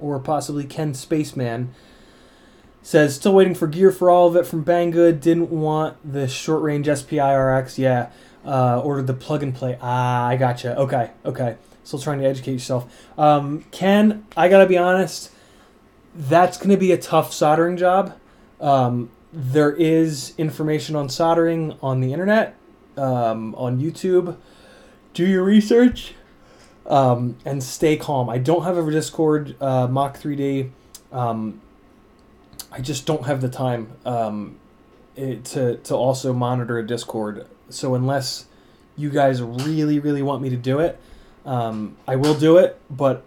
or possibly Ken Spaceman, says still waiting for gear for all of it from Banggood. Didn't want the short range SPI RX. Yeah, uh, ordered the plug and play. Ah, I gotcha. Okay, okay. Still trying to educate yourself. Um, Ken, I gotta be honest. That's gonna be a tough soldering job. Um, there is information on soldering on the internet, um, on YouTube. Do your research um, and stay calm. I don't have a Discord uh, Mach 3D. Um, I just don't have the time um, it, to to also monitor a Discord. So unless you guys really really want me to do it, um, I will do it. But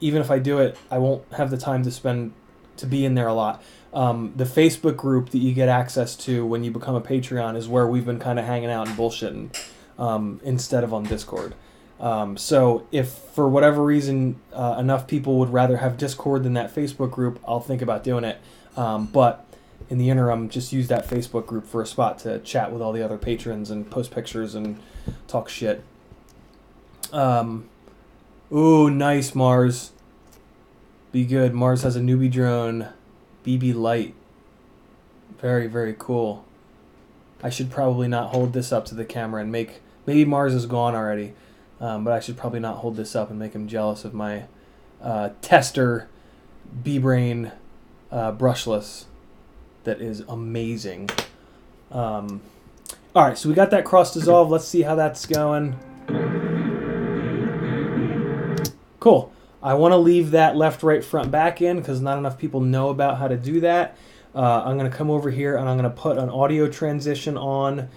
even if I do it, I won't have the time to spend to be in there a lot. Um, the Facebook group that you get access to when you become a Patreon is where we've been kind of hanging out and bullshitting um, instead of on Discord. Um, so if for whatever reason uh, enough people would rather have Discord than that Facebook group, I'll think about doing it. Um, but in the interim, just use that Facebook group for a spot to chat with all the other patrons and post pictures and talk shit. Um, ooh, nice Mars. Be good. Mars has a NewBeeDrone, BB Light. Very very cool. I should probably not hold this up to the camera and make maybe Mars is gone already, um, but I should probably not hold this up and make him jealous of my uh, tester BeeBrain uh, brushless that is amazing. Um, all right, so we got that cross dissolve. Let's see how that's going. Cool. I want to leave that left, right, front, back in because not enough people know about how to do that. Uh, I'm going to come over here and I'm going to put an audio transition on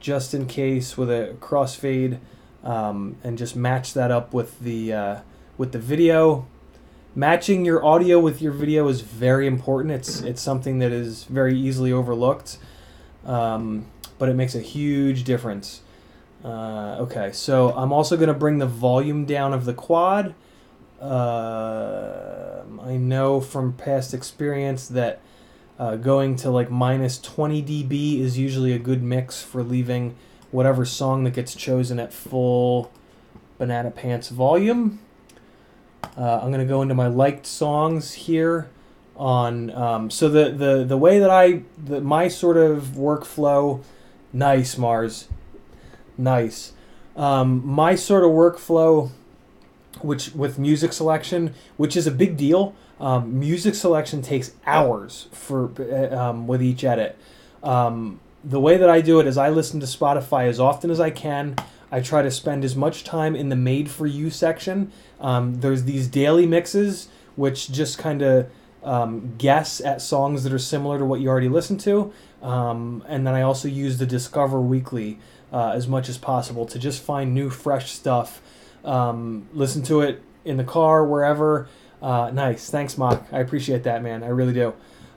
just in case with a crossfade um, and just match that up with the uh, with the video. Matching your audio with your video is very important. It's it's something that is very easily overlooked, um, but it makes a huge difference. Uh, okay, so I'm also going to bring the volume down of the quad. Uh, I know from past experience that uh, going to like minus 20 dB is usually a good mix for leaving whatever song that gets chosen at full banana pants volume. Uh, I'm gonna go into my liked songs here on um, so the, the the way that I the, my sort of workflow nice Mars. Nice. Um, my sort of workflow which with music selection which is a big deal um, music selection takes hours for uh, um, with each edit. Um, the way that I do it is I listen to Spotify as often as I can I try to spend as much time in the made for you section. Um, there's these daily mixes, which just kind of um, guess at songs that are similar to what you already listened to. Um, and then I also use the Discover Weekly uh, as much as possible to just find new, fresh stuff. Um, listen to it in the car, wherever. Uh, nice. Thanks, Mock. I appreciate that, man. I really do.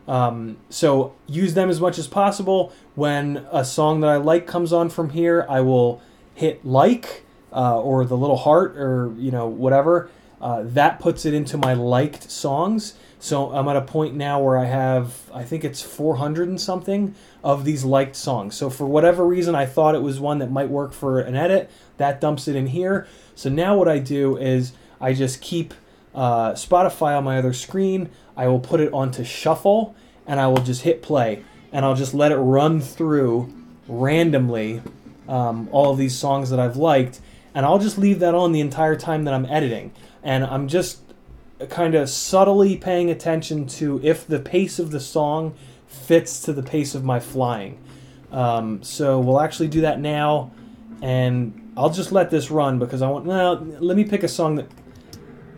Um, so use them as much as possible. When a song that I like comes on from here, I will hit like uh, or the little heart or you know whatever. Uh, that puts it into my liked songs. So I'm at a point now where I have, I think it's 400 and something of these liked songs. So for whatever reason, I thought it was one that might work for an edit. That dumps it in here. So now what I do is I just keep uh, Spotify on my other screen. I will put it onto shuffle and I will just hit play and I'll just let it run through randomly um, all of these songs that I've liked and I'll just leave that on the entire time that I'm editing. And I'm just kind of subtly paying attention to if the pace of the song fits to the pace of my flying. Um, so we'll actually do that now, and I'll just let this run because I want. Well, let me pick a song that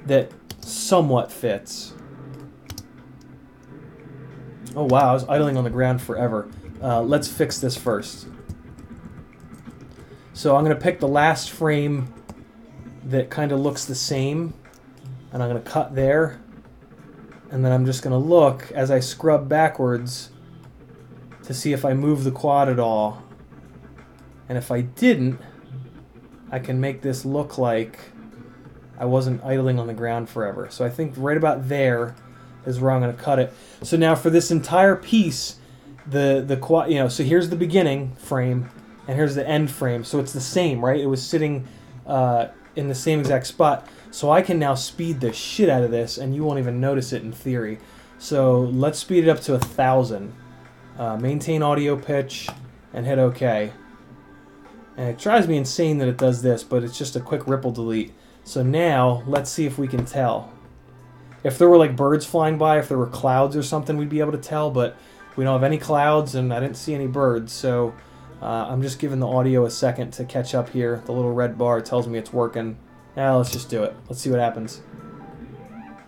that somewhat fits. Oh wow, I was idling on the ground forever. Uh, let's fix this first. So I'm going to pick the last frame that kind of looks the same and I'm going to cut there. And then I'm just going to look as I scrub backwards to see if I move the quad at all. And if I didn't I can make this look like I wasn't idling on the ground forever. So I think right about there is where I'm going to cut it. So now for this entire piece the the quad you know so here's the beginning frame and here's the end frame so it's the same right it was sitting uh, in the same exact spot so I can now speed the shit out of this, and you won't even notice it in theory. So let's speed it up to a thousand. Uh, maintain audio pitch, and hit OK. And it drives me insane that it does this, but it's just a quick ripple delete. So now, let's see if we can tell. If there were like birds flying by, if there were clouds or something, we'd be able to tell, but we don't have any clouds and I didn't see any birds, so uh, I'm just giving the audio a second to catch up here. The little red bar tells me it's working. Now let's just do it. Let's see what happens.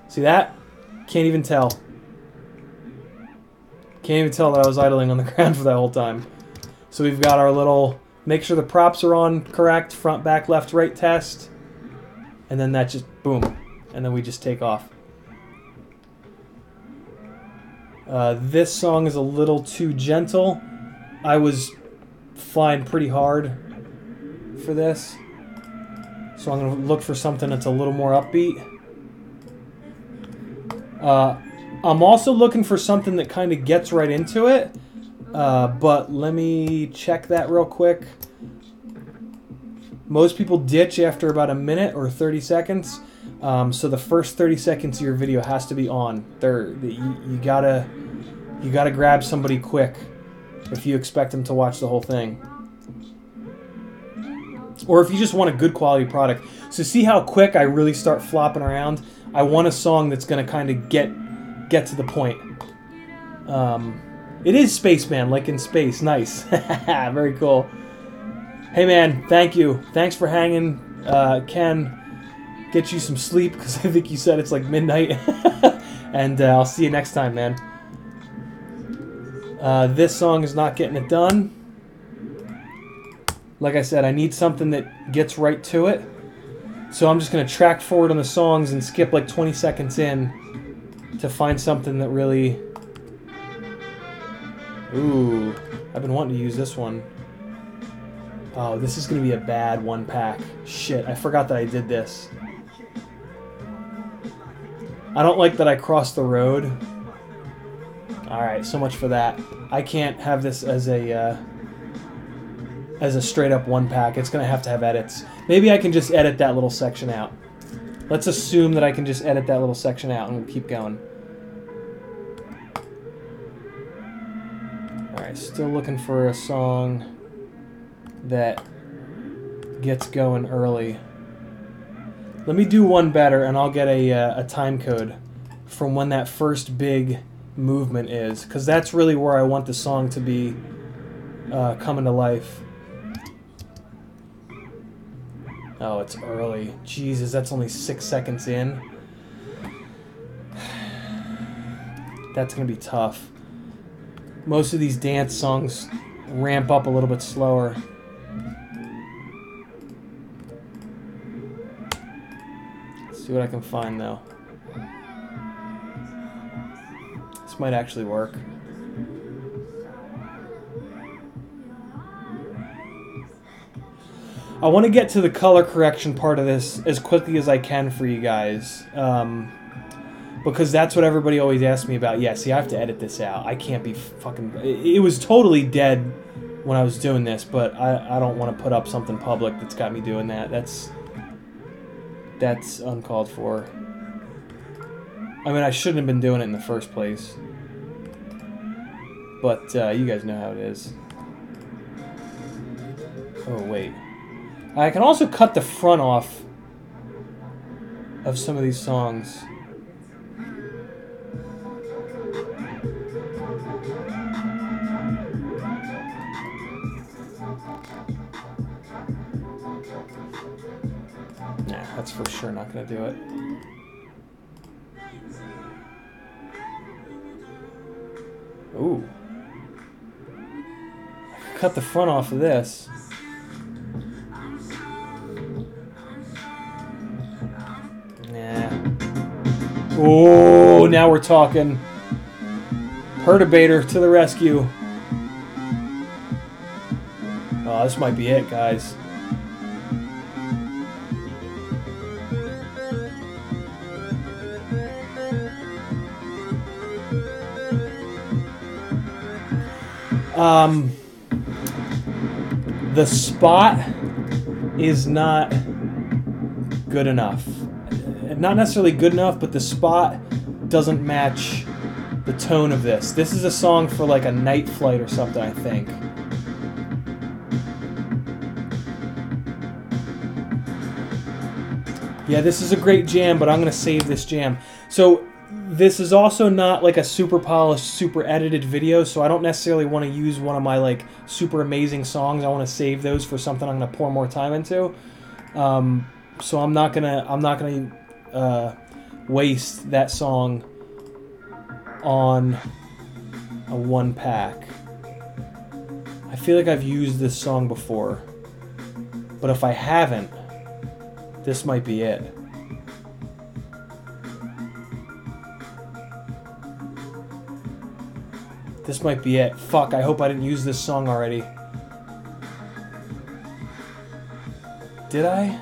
See that? Can't even tell. Can't even tell that I was idling on the [LAUGHS] ground for that whole time. So we've got our little make sure the props are on correct, front, back, left, right test. And then that just boom. And then we just take off. Uh, this song is a little too gentle. I was flying pretty hard for this. So I'm going to look for something that's a little more upbeat. Uh, I'm also looking for something that kind of gets right into it. Uh, but let me check that real quick. Most people ditch after about a minute or 30 seconds. Um, so the first 30 seconds of your video has to be on. There, you, you gotta, you gotta grab somebody quick if you expect them to watch the whole thing or if you just want a good quality product. So see how quick I really start flopping around. I want a song that's going to kind of get get to the point. Um, it is Spaceman, like in space. Nice, [LAUGHS] very cool. Hey man, thank you. Thanks for hanging, uh, Ken. Get you some sleep because [LAUGHS] I think you said it's like midnight. [LAUGHS] and uh, I'll see you next time, man. Uh, this song is not getting it done. Like I said, I need something that gets right to it. So I'm just going to track forward on the songs and skip like 20 seconds in to find something that really. Ooh, I've been wanting to use this one. Oh, this is going to be a bad one pack. Shit, I forgot that I did this. I don't like that I crossed the road. Alright, so much for that. I can't have this as a. Uh, as a straight up one pack. It's to have to have edits. Maybe I can just edit that little section out. Let's assume that I can just edit that little section out and we'll keep going. Alright, still looking for a song that gets going early. Let me do one better and I'll get a, uh, a time code from when that first big movement is. Because that's really where I want the song to be uh, coming to life. Oh, it's early. Jesus, that's only six seconds in. [SIGHS] That's gonna be tough. Most of these dance songs ramp up a little bit slower. Let's see what I can find though. Might actually work. I want to get to the color correction part of this as quickly as I can for you guys. Um, because that's what everybody always asks me about. Yeah, see, I have to edit this out. I can't be fucking. It, it was totally dead when I was doing this, but I, I don't want to put up something public that's got me doing that. That's that's uncalled for. I mean, I shouldn't have been doing it in the first place. But uh, you guys know how it is. Oh, wait. I can also cut the front off of some of these songs. Nah, that's for sure not gonna do it. Ooh. Cut the front off of this. Oh, now we're talking. Perturbator to the rescue. Oh, this might be it, guys. Um, the spot is not good enough not necessarily good enough, but the spot doesn't match the tone of this. This is a song for like a night flight or something, I think. Yeah, this is a great jam, but I'm going to save this jam. So this is also not like a super polished, super edited video, so I don't necessarily want to use one of my like super amazing songs. I want to save those for something I'm going to pour more time into. Um, so I'm not gonna I'm not gonna uh, waste that song on a one pack. I feel like I've used this song before, but if I haven't, this might be it. This might be it. Fuck, I hope I didn't use this song already. Did I?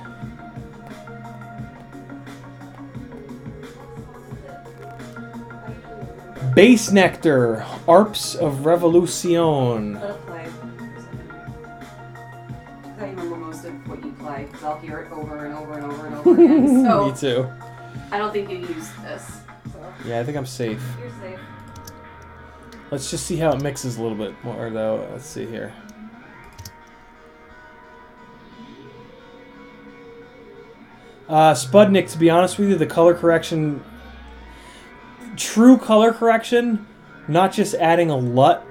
Bassnectar, Arps of Revolution. Let it play. I remember most of what you play because I'll hear it over and over and over and over again. [LAUGHS] So Me too. I don't think you used this. So Yeah, I think I'm safe. you're safe. Let's just see how it mixes a little bit more, though. Let's see here. Uh, Spudnik, to be honest with you, the color correction, true color correction, not just adding a LUT,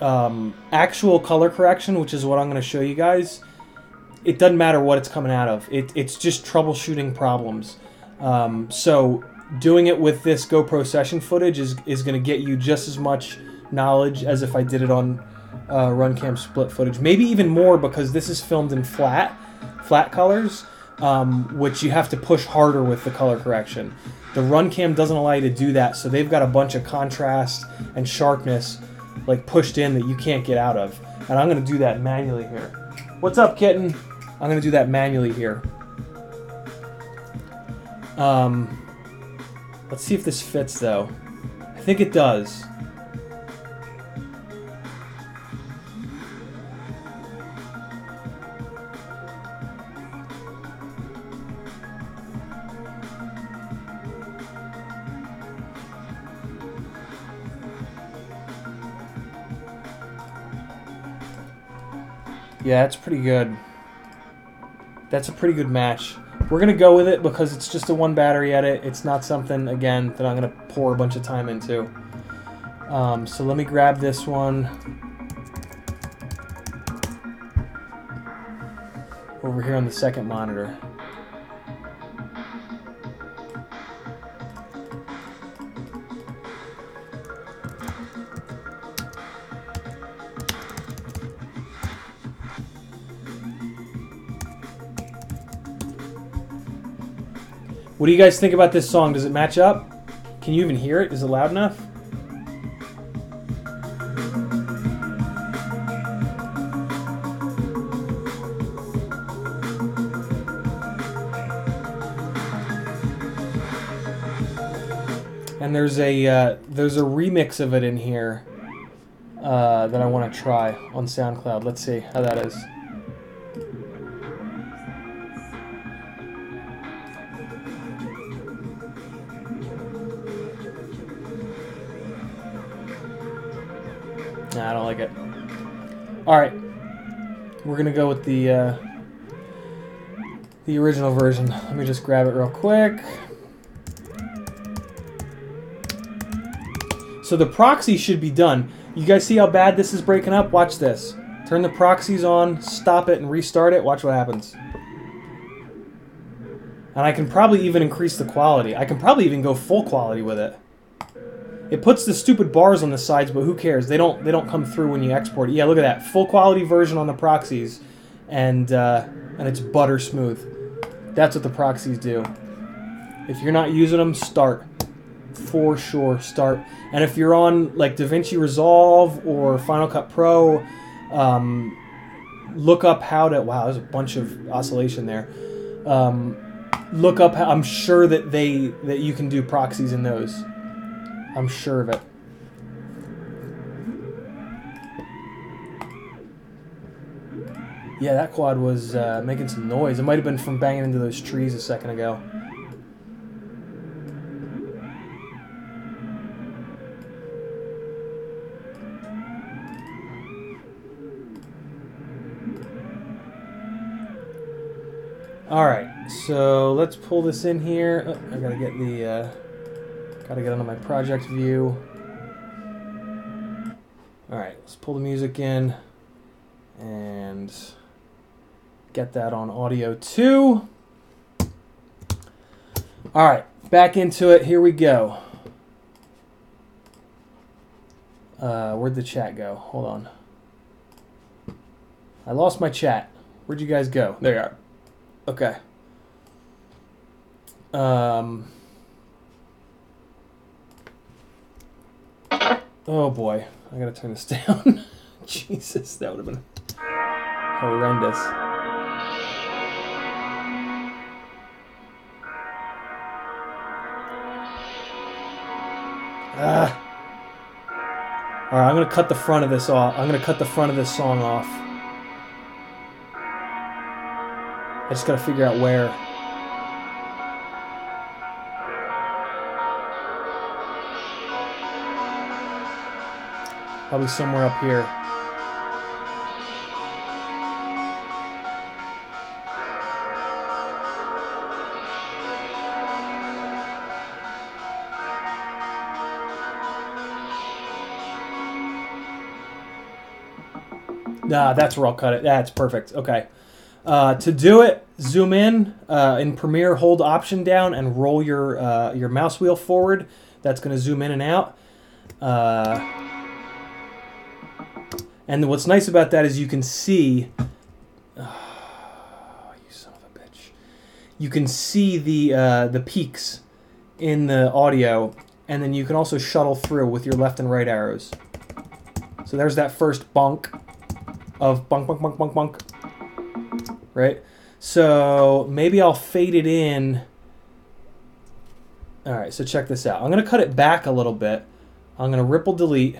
um, actual color correction, which is what I'm going to show you guys. It doesn't matter what it's coming out of. It, it's just troubleshooting problems. Um, so doing it with this GoPro session footage is, is going to get you just as much knowledge as if I did it on uh, RunCam split footage. Maybe even more because this is filmed in flat, flat colors, um, which you have to push harder with the color correction. The RunCam doesn't allow you to do that, so they've got a bunch of contrast and sharpness like pushed in that you can't get out of. And I'm to do that manually here. What's up, kitten? I'm to do that manually here. Um, let's see if this fits though. I think it does. Yeah, that's pretty good. That's a pretty good match. We're gonna go with it because it's just a one battery edit. It's not something again that I'm gonna pour a bunch of time into. Um, so let me grab this one over here on the second monitor. What do you guys think about this song? Does it match up? Can you even hear it? Is it loud enough? And there's a uh, there's a remix of it in here uh, that I want to try on SoundCloud. Let's see how that is. Nah, I don't like it. All right, we're gonna go with the uh, the original version. Let me just grab it real quick. So the proxy should be done. You guys see how bad this is breaking up? Watch this. Turn the proxies on, stop it, and restart it. Watch what happens. And I can probably even increase the quality. I can probably even go full quality with it. It puts the stupid bars on the sides, but who cares? They don't they don't come through when you export. Yeah, look at that. Full quality version on the proxies. And uh, and it's butter smooth. That's what the proxies do. If you're not using them, start. For sure, start. And if you're on like DaVinci Resolve or Final Cut Pro, um, look up how to. Wow, there's a bunch of oscillation there. Um, look up. How, I'm sure that they that you can do proxies in those. I'm sure of it. Yeah, that quad was uh, making some noise. It might have been from banging into those trees a second ago. All right, so let's pull this in here. Oh, I gotta get the, uh, gotta get onto my project view. All right, let's pull the music in and get that on audio too. All right, back into it. Here we go. Uh, where'd the chat go? Hold on. I lost my chat. Where'd you guys go? There you are. Okay. Um. Oh boy, I gotta turn this [LAUGHS] down. Jesus, that would have been horrendous. Ah. All right, I'm gonna cut the front of this off. I'm gonna cut the front of this song off. I just gotta figure out where. Probably somewhere up here. Nah, that's where I'll cut it. That's perfect. Okay. Uh, to do it, zoom in uh, in Premiere, hold Option down, and roll your uh, your mouse wheel forward. That's going to zoom in and out. And what's nice about that is you can see. Oh, [SIGHS] you son of a bitch! You can see the uh, the peaks in the audio, and then you can also shuttle through with your left and right arrows. So there's that first bunk of bunk bunk bunk bunk bunk right? So maybe I'll fade it in. All right, so check this out. I'm going to cut it back a little bit. I'm going to ripple delete.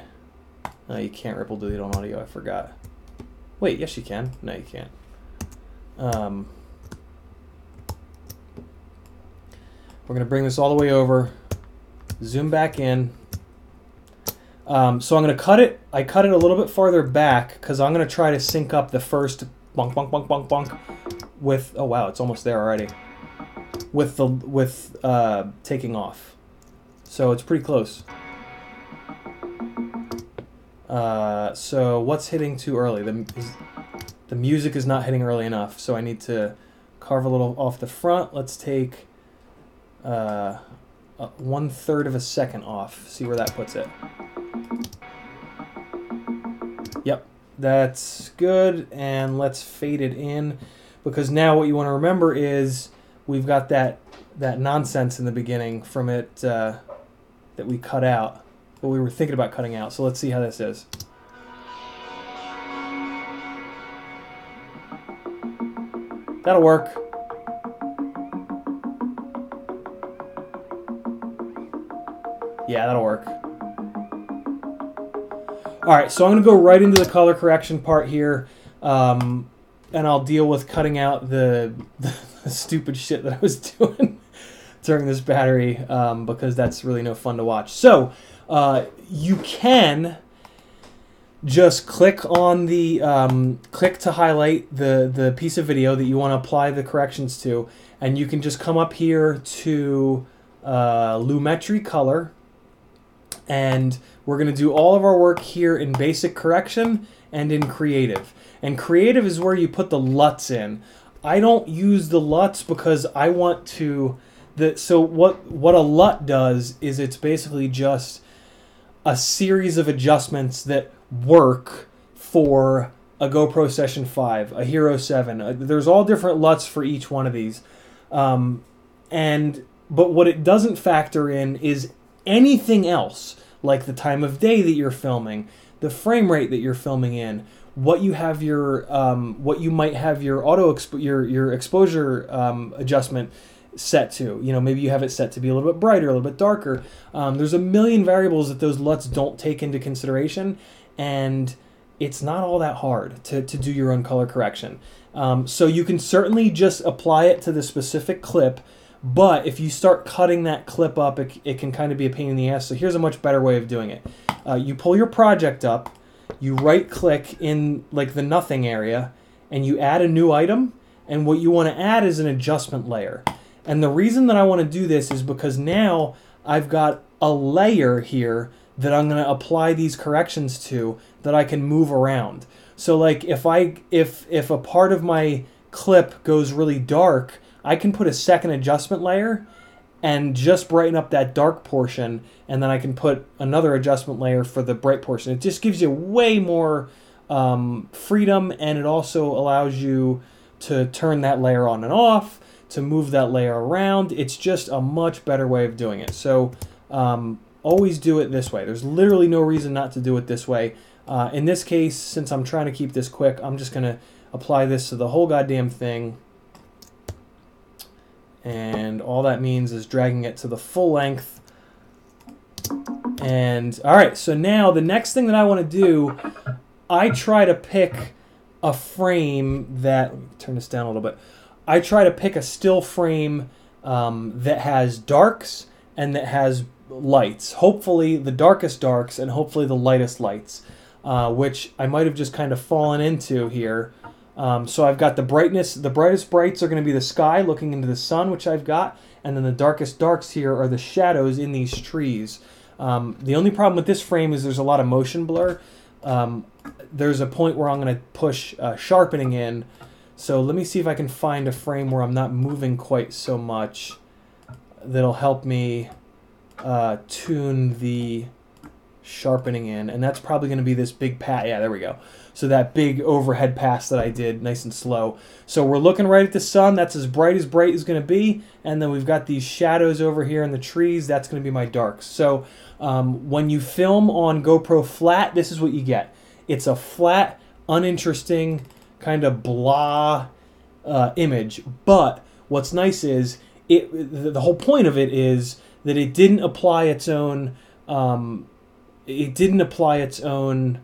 No, you can't ripple delete on audio. I forgot. Wait, yes, you can. No, you can't. Um, we're going to bring this all the way over, zoom back in. Um, so I'm going to cut it. I cut it a little bit farther back because I'm going to try to sync up the first bonk bonk bonk bonk bonk with oh wow it's almost there already with the with uh, taking off so it's pretty close uh, so what's hitting too early? The, the music is not hitting early enough so I need to carve a little off the front. Let's take uh, one third of a second off. See where that puts it. Yep that's good, and let's fade it in because now what you want to remember is we've got that that nonsense in the beginning from it uh, that we cut out, what we were thinking about cutting out. So let's see how this is. That'll work. Yeah, that'll work. All right, so I'm going to go right into the color correction part here, um, and I'll deal with cutting out the, [LAUGHS] the, stupid shit that I was [LAUGHS] doing during this battery um, because that's really no fun to watch. So uh, you can just click on the um, click to highlight the the piece of video that you want to apply the corrections to, and you can just come up here to uh, Lumetri color, and we're going to do all of our work here in basic correction and in creative. And creative is where you put the LUTs in. I don't use the LUTs because I want to. The, so what what a LUT does is it's basically just a series of adjustments that work for a GoPro Session 5, a Hero 7. Uh, there's all different LUTs for each one of these. Um, and but what it doesn't factor in is anything else, like the time of day that you're filming, the frame rate that you're filming in, what you have your um, what you might have your auto your your exposure um, adjustment set to. You know, maybe you have it set to be a little bit brighter, a little bit darker. Um, there's a million variables that those LUTs don't take into consideration, and it's not all that hard to, to do your own color correction. Um, so you can certainly just apply it to the specific clip, but if you start cutting that clip up, it, it can kind of be a pain in the ass. So here's a much better way of doing it. Uh, you pull your project up, you right click in like the nothing area, and you add a new item. And what you want to add is an adjustment layer. And the reason that I want to do this is because now I've got a layer here that I'm going to apply these corrections to that I can move around. So like if I if if a part of my clip goes really dark, I can put a second adjustment layer and just brighten up that dark portion and then I can put another adjustment layer for the bright portion. It just gives you way more um, freedom and it also allows you to turn that layer on and off, to move that layer around. It's just a much better way of doing it. So um, always do it this way. There's literally no reason not to do it this way. Uh, in this case, since I'm trying to keep this quick, I'm just going to apply this to the whole goddamn thing. And all that means is dragging it to the full length. And all right, so now the next thing that I want to do, I try to pick a frame that, turn this down a little bit. I try to pick a still frame um, that has darks and that has lights. Hopefully, the darkest darks and hopefully the lightest lights, uh, which I might have just kind of fallen into here. Um, so I've got the brightness, the brightest brights are going to be the sky looking into the sun, which I've got, and then the darkest darks here are the shadows in these trees. Um, the only problem with this frame is there's a lot of motion blur. Um, there's a point where I'm going to push uh, sharpening in. So let me see if I can find a frame where I'm not moving quite so much that'll help me uh, tune the sharpening in, and that's probably going to be this big pat. Yeah, there we go. So that big overhead pass that I did, nice and slow. So we're looking right at the sun. That's as bright as bright is going to be, and then we've got these shadows over here in the trees. That's going to be my darks. So um, when you film on GoPro flat, this is what you get. It's a flat, uninteresting, kind of blah uh, image. But what's nice is it. The whole point of it is that it didn't apply its own um, it didn't apply its own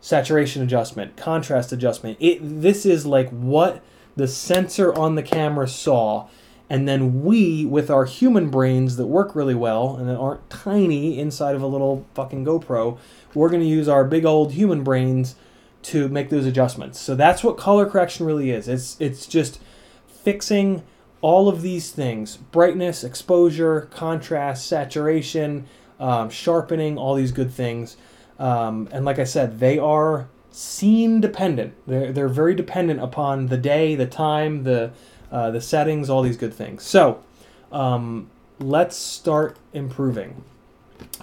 saturation adjustment, contrast adjustment. It this is like what the sensor on the camera saw, and then we, with our human brains that work really well and that aren't tiny inside of a little fucking GoPro, we're going to use our big old human brains to make those adjustments. So that's what color correction really is. It's it's just fixing all of these things brightness, exposure, contrast, saturation, um, sharpening, all these good things. Um, and like I said, they are scene dependent. They're, they're very dependent upon the day, the time, the, uh, the settings, all these good things. So um, let's start improving.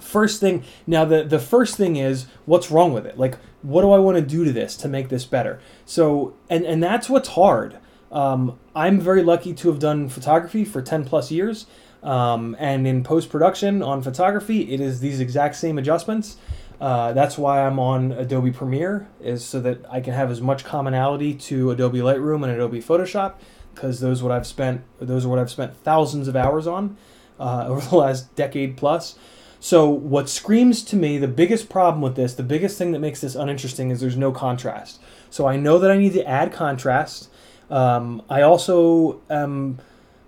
First thing, now the, the first thing is what's wrong with it? Like, what do I want to do to this to make this better? So, and, and that's what's hard. Um, I'm very lucky to have done photography for 10 plus years. Um, and in post production on photography, it is these exact same adjustments. Uh, that's why I'm on Adobe Premiere, is so that I can have as much commonality to Adobe Lightroom and Adobe Photoshop, because those what I've spent those are what I've spent thousands of hours on uh, [LAUGHS] over the last decade plus. So what screams to me the biggest problem with this, the biggest thing that makes this uninteresting is there's no contrast. So I know that I need to add contrast. Um, I also am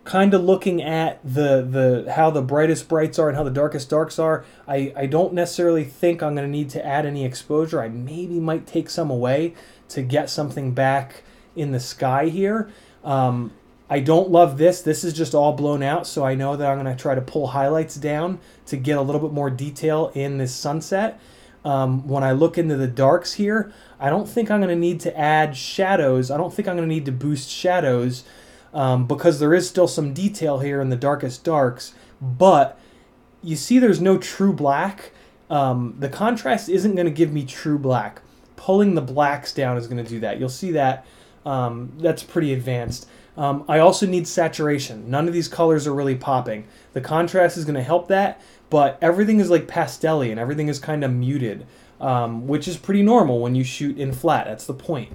kind of looking at the the how the brightest brights are and how the darkest darks are. I, I don't necessarily think I'm going to need to add any exposure. I maybe might take some away to get something back in the sky here. Um, I don't love this. This is just all blown out, so I know that I'm going to try to pull highlights down to get a little bit more detail in this sunset. Um, when I look into the darks here, I don't think I'm going to need to add shadows. I don't think I'm going to need to boost shadows um, because there is still some detail here in the darkest darks. But you see, there's no true black. Um, the contrast isn't going to give me true black. Pulling the blacks down is going to do that. You'll see that. Um, that's pretty advanced. Um, I also need saturation. None of these colors are really popping. The contrast is going to help that, but everything is like pastel and everything is kind of muted, um, which is pretty normal when you shoot in flat. That's the point.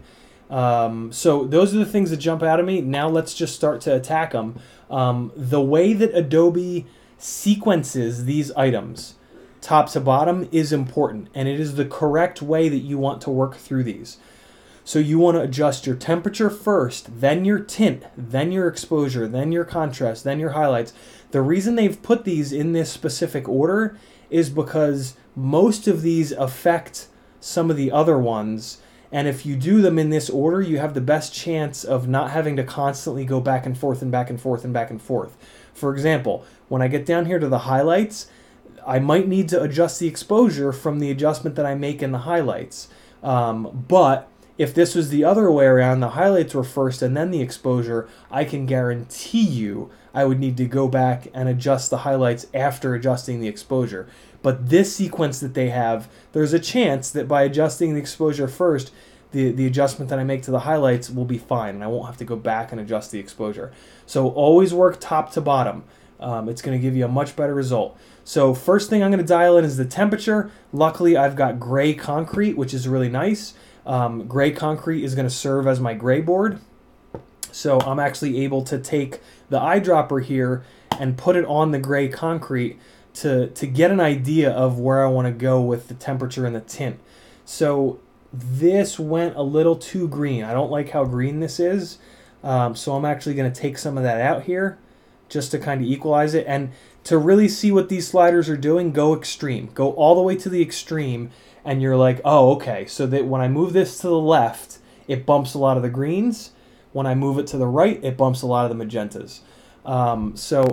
Um, so those are the things that jump out of me. Now let's just start to attack them. Um, the way that Adobe sequences these items, top to bottom, is important, and it is the correct way that you want to work through these. So you want to adjust your temperature first, then your tint, then your exposure, then your contrast, then your highlights. The reason they've put these in this specific order is because most of these affect some of the other ones. And if you do them in this order, you have the best chance of not having to constantly go back and forth and back and forth and back and forth. For example, when I get down here to the highlights, I might need to adjust the exposure from the adjustment that I make in the highlights. Um, but if this was the other way around, the highlights were first and then the exposure, I can guarantee you I would need to go back and adjust the highlights after adjusting the exposure. But this sequence that they have, there's a chance that by adjusting the exposure first, the, the adjustment that I make to the highlights will be fine and I won't have to go back and adjust the exposure. So always work top to bottom. Um, it's going to give you a much better result. So first thing I'm going to dial in is the temperature. Luckily, I've got gray concrete, which is really nice. Um, gray concrete is going to serve as my gray board. So I'm actually able to take the eyedropper here and put it on the gray concrete to, to get an idea of where I want to go with the temperature and the tint. So this went a little too green. I don't like how green this is. Um, so I'm actually going to take some of that out here just to kind of equalize it. And to really see what these sliders are doing, go extreme. Go all the way to the extreme and you're like, oh, okay. So that when I move this to the left, it bumps a lot of the greens. When I move it to the right, it bumps a lot of the magentas. Um, so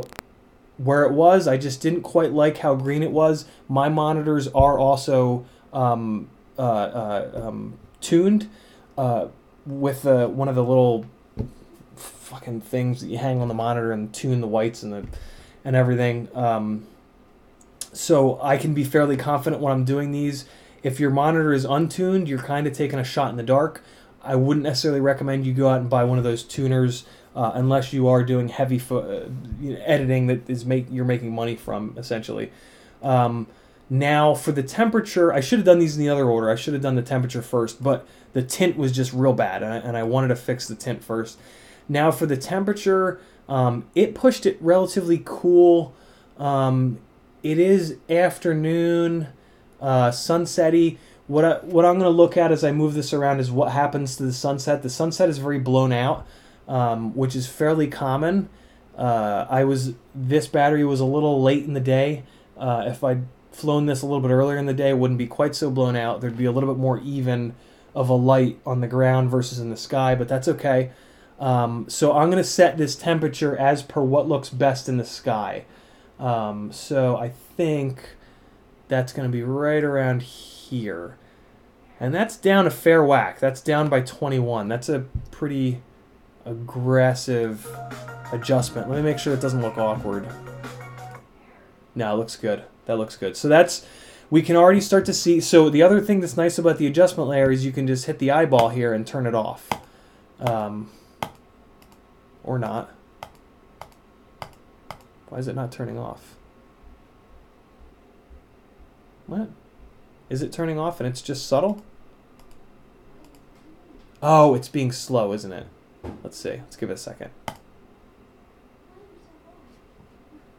where it was, I just didn't quite like how green it was. My monitors are also um, uh, uh, um, tuned uh, with one of the little fucking things that you hang on the monitor and tune the whites and the and everything. Um, so I can be fairly confident when I'm doing these if your monitor is untuned, you're kind of taking a shot in the dark. I wouldn't necessarily recommend you go out and buy one of those tuners uh, unless you are doing heavy fo- uh, editing that is make you're making money from essentially. Um, now for the temperature, I should have done these in the other order. I should have done the temperature first, but the tint was just real bad, and I, and I wanted to fix the tint first. Now for the temperature, um, it pushed it relatively cool. Um, it is afternoon uh, sunsetty. What I, what I'm going to look at as I move this around is what happens to the sunset. The sunset is very blown out, um, which is fairly common. Uh, I was this battery was a little late in the day. Uh, if I'd flown this a little bit earlier in the day, it wouldn't be quite so blown out. There'd be a little bit more even of a light on the ground versus in the sky, but that's okay. Um, so I'm going to set this temperature as per what looks best in the sky. Um, so I think that's going to be right around here. And that's down a fair whack. That's down by 21. That's a pretty aggressive adjustment. Let me make sure it doesn't look awkward. No, it looks good. That looks good. So that's we can already start to see. So the other thing that's nice about the adjustment layer is you can just hit the eyeball here and turn it off, um, or not. Why is it not turning off? What? Is it turning off and it's just subtle? Oh, it's being slow, isn't it? Let's see. Let's give it a second.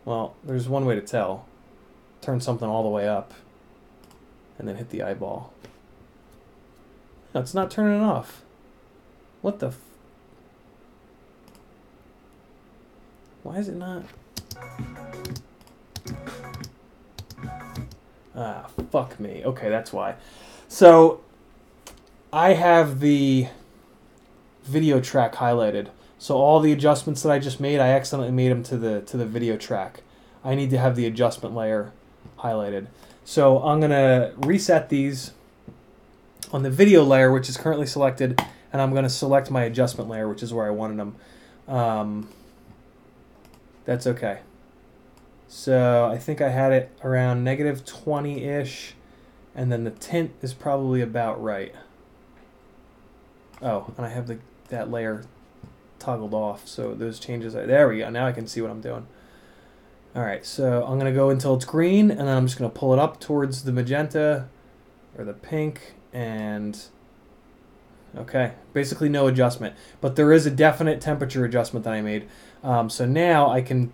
Well, there's one way to tell. turn something all the way up and then hit the eyeball. No, it's not turning off. What the? Why is it not? Ah, fuck me. Okay, that's why. So, I have the video track highlighted. So all the adjustments that I just made, I accidentally made them to the to the video track. I need to have the adjustment layer highlighted. So I'm gonna reset these on the video layer, which is currently selected, and I'm gonna select my adjustment layer, which is where I wanted them. Um, that's okay. So I think I had it around negative 20-ish, and then the tint is probably about right. Oh, and I have the that layer toggled off, so those changes are there. We go. Now I can see what I'm doing. All right, so I'm gonna go until it's green, and then I'm just gonna pull it up towards the magenta or the pink, and okay, basically no adjustment, but there is a definite temperature adjustment that I made. Um, so now I can.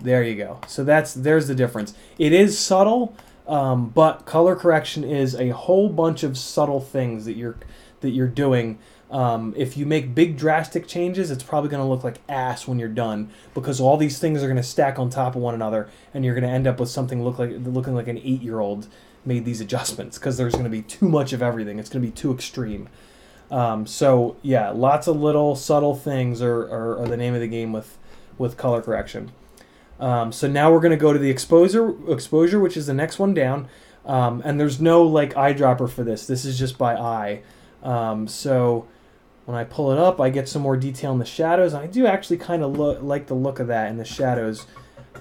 There you go. So that's there's the difference. It is subtle, um, but color correction is a whole bunch of subtle things that you're that you're doing um, if you make big drastic changes, it's probably going to look like ass when you're done because all these things are going to stack on top of one another, and you're going to end up with something look like looking like an eight year old made these adjustments because there's going to be too much of everything. It's going to be too extreme. Um, so yeah, lots of little subtle things are, are, are, the name of the game with with color correction. Um, so now we're going to go to the exposure exposure, which is the next one down. Um, and there's no like eyedropper for this. This is just by eye. Um, so when I pull it up, I get some more detail in the shadows. I do actually kind of look like the look of that in the shadows,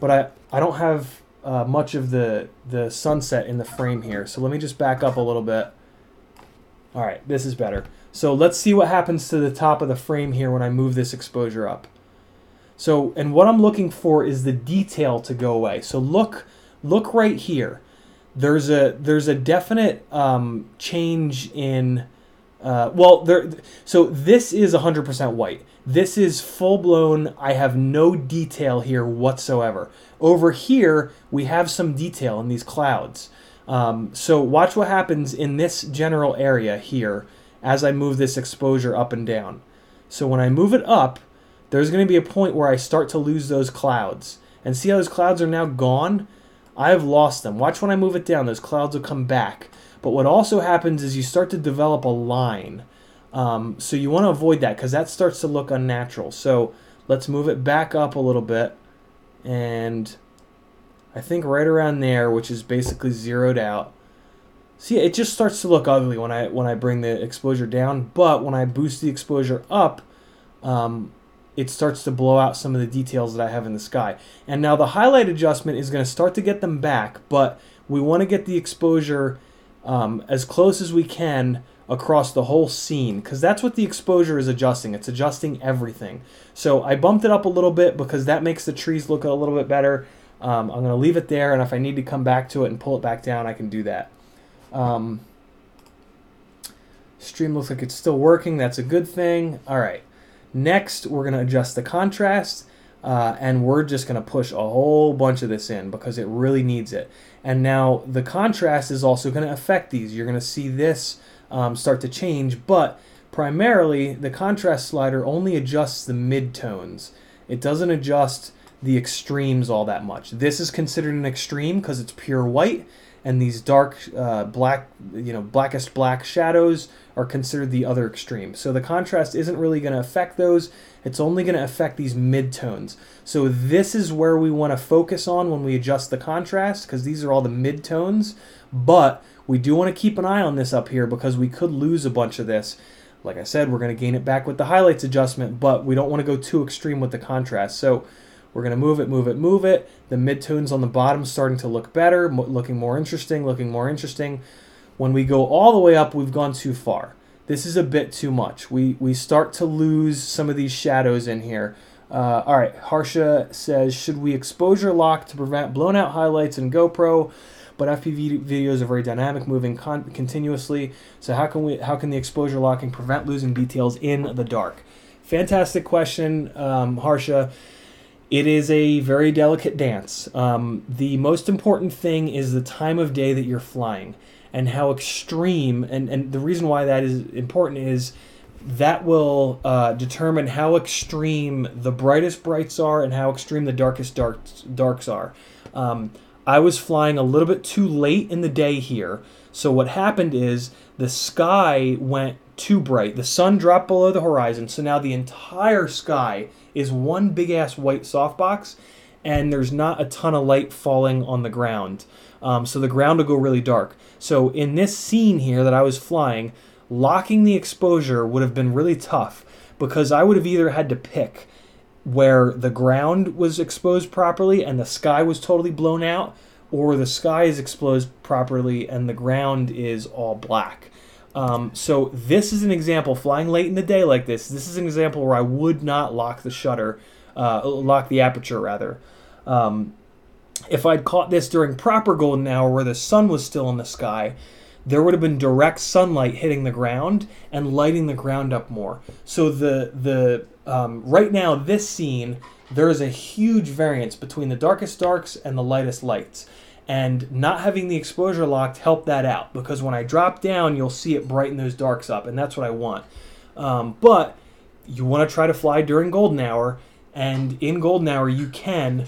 but I, I don't have uh, much of the, the sunset in the frame here. So let me just back up a little bit. All right, this is better. So let's see what happens to the top of the frame here when I move this exposure up. So, and what I'm looking for is the detail to go away. So look, look right here. There's a there's a definite um, change in uh, well, there. So this is 100% white. This is full blown. I have no detail here whatsoever. Over here, we have some detail in these clouds. Um, so watch what happens in this general area here as I move this exposure up and down. So when I move it up, there's going to be a point where I start to lose those clouds. And see how those clouds are now gone? I've lost them. Watch when I move it down, those clouds will come back. But what also happens is you start to develop a line. Um, so you want to avoid that because that starts to look unnatural. So let's move it back up a little bit. And I think right around there, which is basically zeroed out. See, it just starts to look ugly when I when I bring the exposure down. But when I boost the exposure up, um, it starts to blow out some of the details that I have in the sky. And now the highlight adjustment is going to start to get them back, but we want to get the exposure um, as close as we can across the whole scene because that's what the exposure is adjusting. It's adjusting everything. So I bumped it up a little bit because that makes the trees look a little bit better. Um, I'm going to leave it there, and if I need to come back to it and pull it back down, I can do that. Um, stream looks like it's still working. That's a good thing. All right. Next, we're going to adjust the contrast. Uh, and we're just going to push a whole bunch of this in because it really needs it. And now the contrast is also going to affect these. You're going to see this um, start to change, but primarily the contrast slider only adjusts the midtones. It doesn't adjust the extremes all that much. This is considered an extreme because it's pure white, and these dark uh, black, you know, blackest black shadows are considered the other extreme. So the contrast isn't really going to affect those. It's only going to affect these midtones. So this is where we want to focus on when we adjust the contrast because these are all the midtones. But we do want to keep an eye on this up here because we could lose a bunch of this. Like I said, we're going to gain it back with the highlights adjustment, but we don't want to go too extreme with the contrast. So we're going to move it, move it, move it. The midtones on the bottom starting to look better, looking more interesting, looking more interesting. When we go all the way up, we've gone too far. This is a bit too much. We, we start to lose some of these shadows in here. Uh, all right, Harsha says, should we exposure lock to prevent blown out highlights in GoPro? But FPV videos are very dynamic, moving con- continuously. So how can we? How can the exposure locking prevent losing details in the dark? Fantastic question, um, Harsha It is a very delicate dance. Um, the most important thing is the time of day that you're flying and how extreme, and, and the reason why that is important is that will uh, determine how extreme the brightest brights are and how extreme the darkest darks, darks are. Um, I was flying a little bit too late in the day here. So what happened is the sky went too bright. The sun dropped below the horizon. So now the entire sky is one big ass white softbox and there's not a ton of light falling on the ground. Um, so the ground will go really dark. So in this scene here that I was flying, locking the exposure would have been really tough because I would have either had to pick where the ground was exposed properly and the sky was totally blown out, or the sky is exposed properly and the ground is all black. Um, so this is an example, flying late in the day like this, this is an example where I would not lock the shutter, uh, lock the aperture rather. Um, if I'd caught this during proper golden hour where the sun was still in the sky, there would have been direct sunlight hitting the ground and lighting the ground up more. So the the um, right now this scene there is a huge variance between the darkest darks and the lightest lights. And not having the exposure locked helped that out because when I drop down, you'll see it brighten those darks up, and that's what I want. Um, but you want to try to fly during golden hour, and in golden hour you can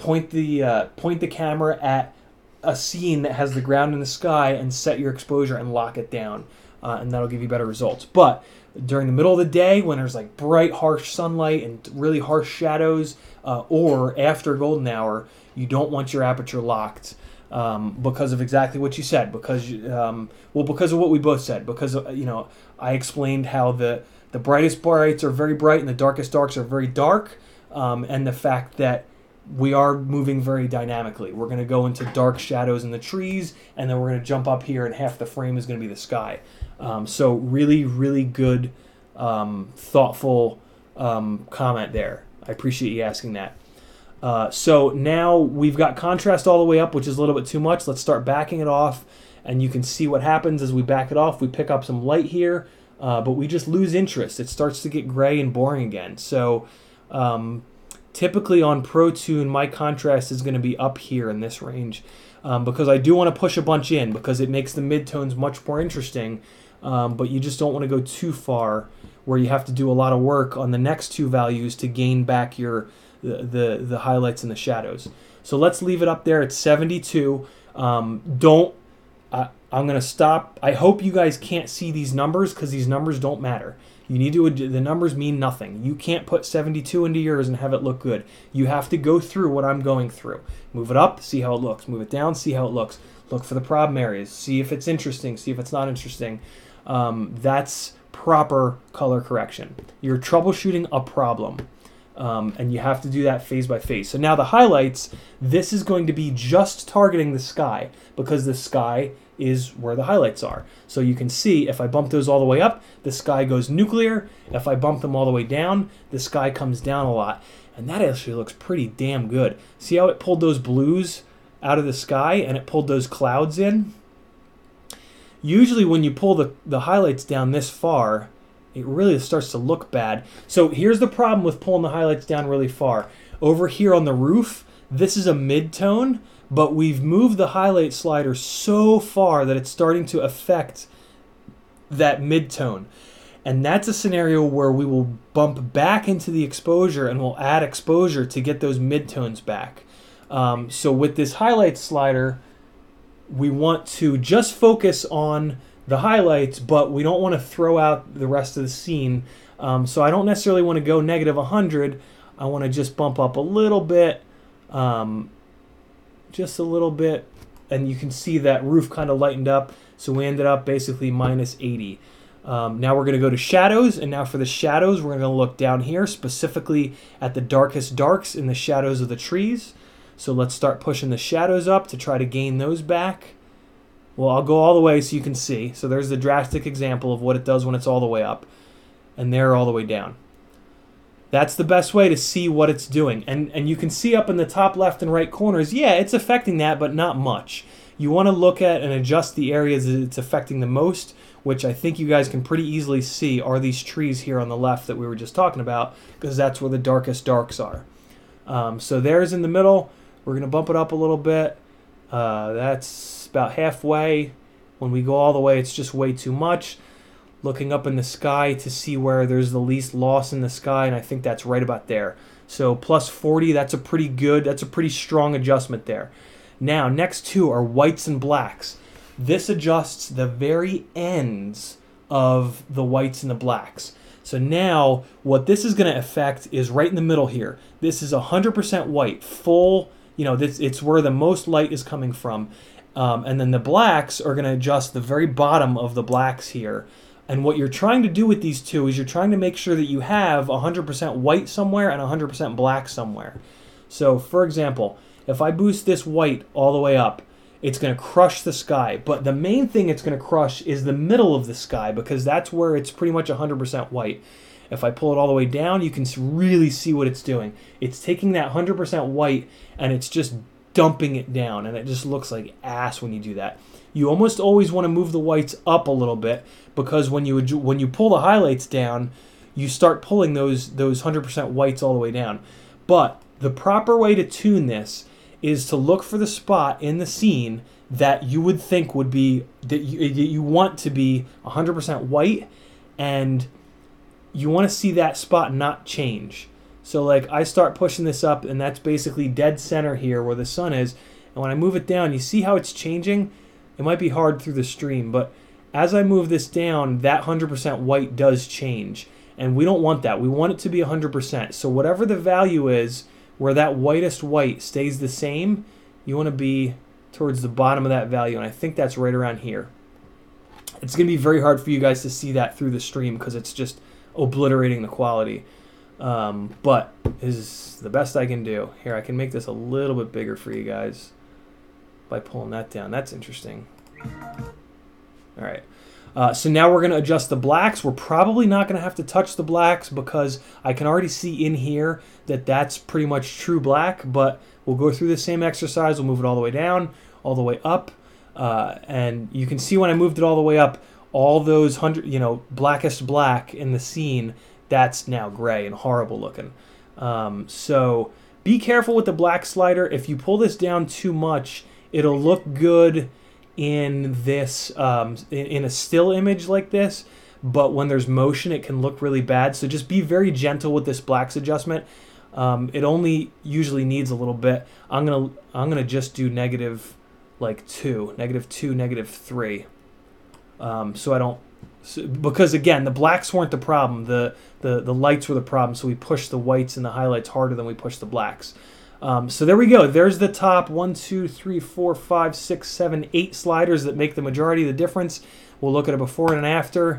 point the uh, point the camera at a scene that has the ground in the sky and set your exposure and lock it down, uh, and that'll give you better results. But during the middle of the day, when there's like bright, harsh sunlight and really harsh shadows, uh, or after golden hour, you don't want your aperture locked. Um, because of exactly what you said, because um, well, because of what we both said, because uh, you know I explained how the the brightest brights are very bright and the darkest darks are very dark, um, and the fact that we are moving very dynamically. We're going to go into dark shadows in the trees, and then we're going to jump up here, and half the frame is going to be the sky. Um, so, really, really good, um, thoughtful um, comment there. I appreciate you asking that. Uh, so now we've got contrast all the way up, which is a little bit too much. Let's start backing it off, and you can see what happens as we back it off. We pick up some light here, uh, but we just lose interest. It starts to get gray and boring again. So, um, Typically on ProTune, my contrast is going to be up here in this range um, because I do want to push a bunch in because it makes the midtones much more interesting. Um, but you just don't want to go too far where you have to do a lot of work on the next two values to gain back your the the, the highlights and the shadows. So let's leave it up there at 72. Um, don't I, I'm gonna stop. I hope you guys can't see these numbers because these numbers don't matter. You need to, the numbers mean nothing. You can't put 72 into yours and have it look good. You have to go through what I'm going through. Move it up, see how it looks. Move it down, see how it looks. Look for the problem areas. See if it's interesting, see if it's not interesting. Um, that's proper color correction. You're troubleshooting a problem. Um, and you have to do that phase by phase. So now the highlights, this is going to be just targeting the sky because the sky is where the highlights are. So you can see if I bump those all the way up, the sky goes nuclear. If I bump them all the way down, the sky comes down a lot. And that actually looks pretty damn good. See how it pulled those blues out of the sky and it pulled those clouds in? Usually when you pull the, the highlights down this far, it really starts to look bad. So here's the problem with pulling the highlights down really far. Over here on the roof, this is a mid-tone, but we've moved the highlight slider so far that it's starting to affect that mid-tone. And that's a scenario where we will bump back into the exposure and we'll add exposure to get those mid-tones back. Um, so with this highlight slider, we want to just focus on the highlights, but we don't want to throw out the rest of the scene. Um, so I don't necessarily want to go negative 100. I want to just bump up a little bit um, just a little bit, and you can see that roof kind of lightened up. So we ended up basically minus 80. Um, now we're going to go to shadows, and now for the shadows, we're going to look down here specifically at the darkest darks in the shadows of the trees. So let's start pushing the shadows up to try to gain those back. Well, I'll go all the way so you can see. So there's the drastic example of what it does when it's all the way up, and there all the way down. That's the best way to see what it's doing. And, and you can see up in the top left and right corners, yeah, it's affecting that, but not much. You want to look at and adjust the areas that it's affecting the most, which I think you guys can pretty easily see are these trees here on the left that we were just talking about, because that's where the darkest darks are. Um, so there's in the middle. We're going to bump it up a little bit. Uh, that's about halfway. When we go all the way, it's just way too much. Looking up in the sky to see where there's the least loss in the sky, and I think that's right about there. So plus 40, that's a pretty good, that's a pretty strong adjustment there. Now, next two are whites and blacks. This adjusts the very ends of the whites and the blacks. So now, what this is going to affect is right in the middle here. This is 100% white, full, you know, this, it's where the most light is coming from. Um, and then the blacks are going to adjust the very bottom of the blacks here. And what you're trying to do with these two is you're trying to make sure that you have 100% white somewhere and 100% black somewhere. So, for example, if I boost this white all the way up, it's going to crush the sky. But the main thing it's going to crush is the middle of the sky because that's where it's pretty much 100% white. If I pull it all the way down, you can really see what it's doing. It's taking that 100% white and it's just dumping it down, and it just looks like ass when you do that. You almost always want to move the whites up a little bit because when you when you pull the highlights down, you start pulling those those 100% whites all the way down. But the proper way to tune this is to look for the spot in the scene that you would think would be that you, that you want to be 100% white and you want to see that spot not change. So like I start pushing this up and that's basically dead center here where the sun is. And when I move it down, you see how it's changing? It might be hard through the stream, but as I move this down, that 100% white does change. And we don't want that. We want it to be 100%. So whatever the value is, where that whitest white stays the same, you want to be towards the bottom of that value. And I think that's right around here. It's going to be very hard for you guys to see that through the stream because it's just obliterating the quality. Um, but is the best I can do. Here, I can make this a little bit bigger for you guys by pulling that down. That's interesting. All right. Uh, so now we're going to adjust the blacks. We're probably not going to have to touch the blacks because I can already see in here that that's pretty much true black, but we'll go through the same exercise. We'll move it all the way down, all the way up. Uh, and you can see when I moved it all the way up, all those hundred, you know, blackest black in the scene, that's now gray and horrible looking. Um, so be careful with the black slider. If you pull this down too much, it'll look good in this um, in, a still image like this but when there's motion it can look really bad so just be very gentle with this blacks adjustment um, it only usually needs a little bit i'm gonna i'm gonna just do negative like two negative two negative three um, so i don't so, because again the blacks weren't the problem the, the the lights were the problem so we pushed the whites and the highlights harder than we pushed the blacks um, so there we go. There's the top one, two, three, four, five, six, seven, eight sliders that make the majority of the difference. We'll look at a before and an after.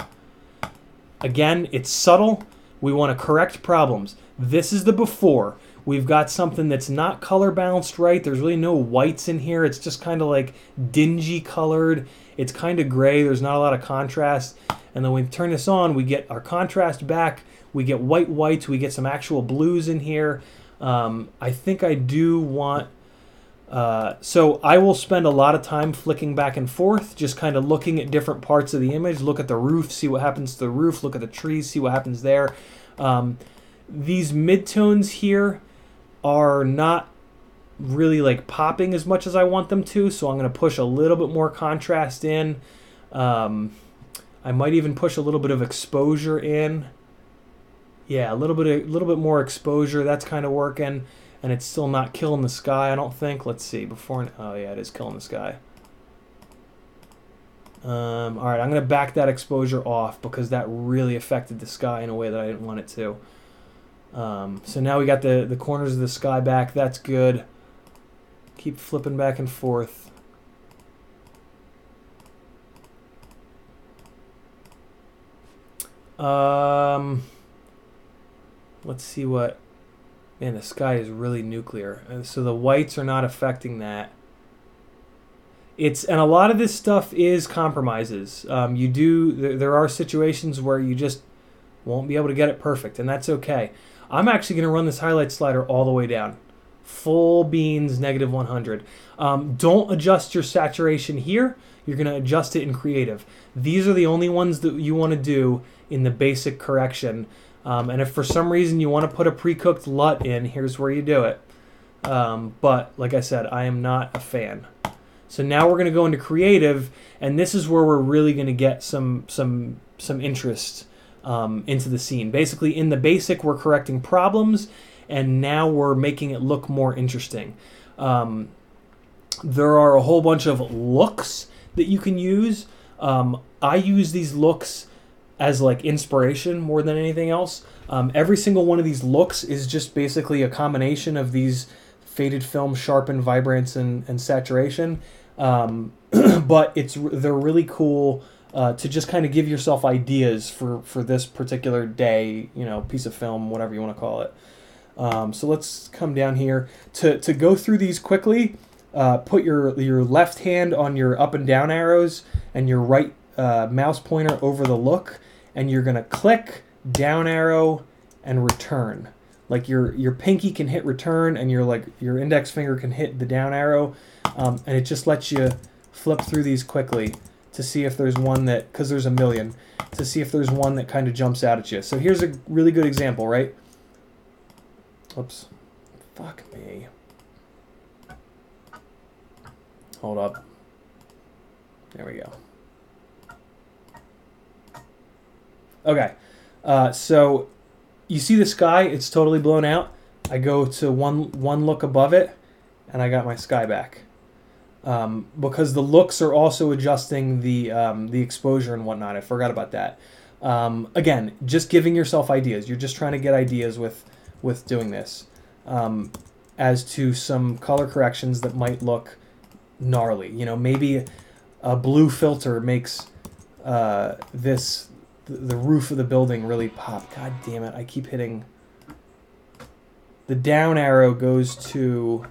Again, it's subtle. We want to correct problems. This is the before. We've got something that's not color balanced right. There's really no whites in here. It's just kind of like dingy colored. It's kind of gray. There's not a lot of contrast. And then we turn this on, we get our contrast back. We get white whites. We get some actual blues in here. Um, I think I do want. Uh, so I will spend a lot of time flicking back and forth, just kind of looking at different parts of the image. Look at the roof, see what happens to the roof. Look at the trees, see what happens there. Um, these midtones here are not really like popping as much as I want them to, so I'm going to push a little bit more contrast in. Um, I might even push a little bit of exposure in yeah, a little bit a little bit more exposure. That's kind of working, and it's still not killing the sky. I don't think. Let's see. Before oh yeah, it is killing the sky. Um, all right, I'm gonna back that exposure off because that really affected the sky in a way that I didn't want it to. Um, so now we got the the corners of the sky back. That's good. Keep flipping back and forth. Um let's see what. Man, the sky is really nuclear, and so the whites are not affecting that. It's and a lot of this stuff is compromises. Um, you do there, there are situations where you just won't be able to get it perfect, and that's okay. I'm actually going to run this highlight slider all the way down, full beans, negative 100. Um, don't adjust your saturation here. You're going to adjust it in creative. These are the only ones that you want to do in the basic correction Um, and if for some reason you want to put a pre-cooked LUT in, here's where you do it. Um, but like I said, I am not a fan. So now we're going to go into creative, and this is where we're really going to get some some some interest um, into the scene. Basically, in the basic, we're correcting problems, and now we're making it look more interesting. Um, there are a whole bunch of looks that you can use. Um, I use these looks as like inspiration more than anything else. Um, every single one of these looks is just basically a combination of these faded film, sharpen, vibrance, and, and saturation. Um, [CLEARS THROAT] but it's they're really cool uh, to just kind of give yourself ideas for for this particular day, you know, piece of film, whatever you want to call it. Um, so let's come down here to to go through these quickly. Uh, put your your left hand on your up and down arrows and your right uh, mouse pointer over the look, and you're gonna click down arrow and return. Like your your pinky can hit return, and your like your index finger can hit the down arrow, um, and it just lets you flip through these quickly to see if there's one that because there's a million to see if there's one that kind of jumps out at you. So here's a really good example, right? Oops, fuck me. Hold up. There we go. Okay, uh, so you see the sky? It's totally blown out. I go to one one look above it, and I got my sky back. Um, because the looks are also adjusting the um, the exposure and whatnot. I forgot about that. Um, again, just giving yourself ideas. You're just trying to get ideas with with doing this. Um, as to some color corrections that might look gnarly. You know, maybe a blue filter makes uh, this the roof of the building really pop. God damn it! I keep hitting. The down arrow goes to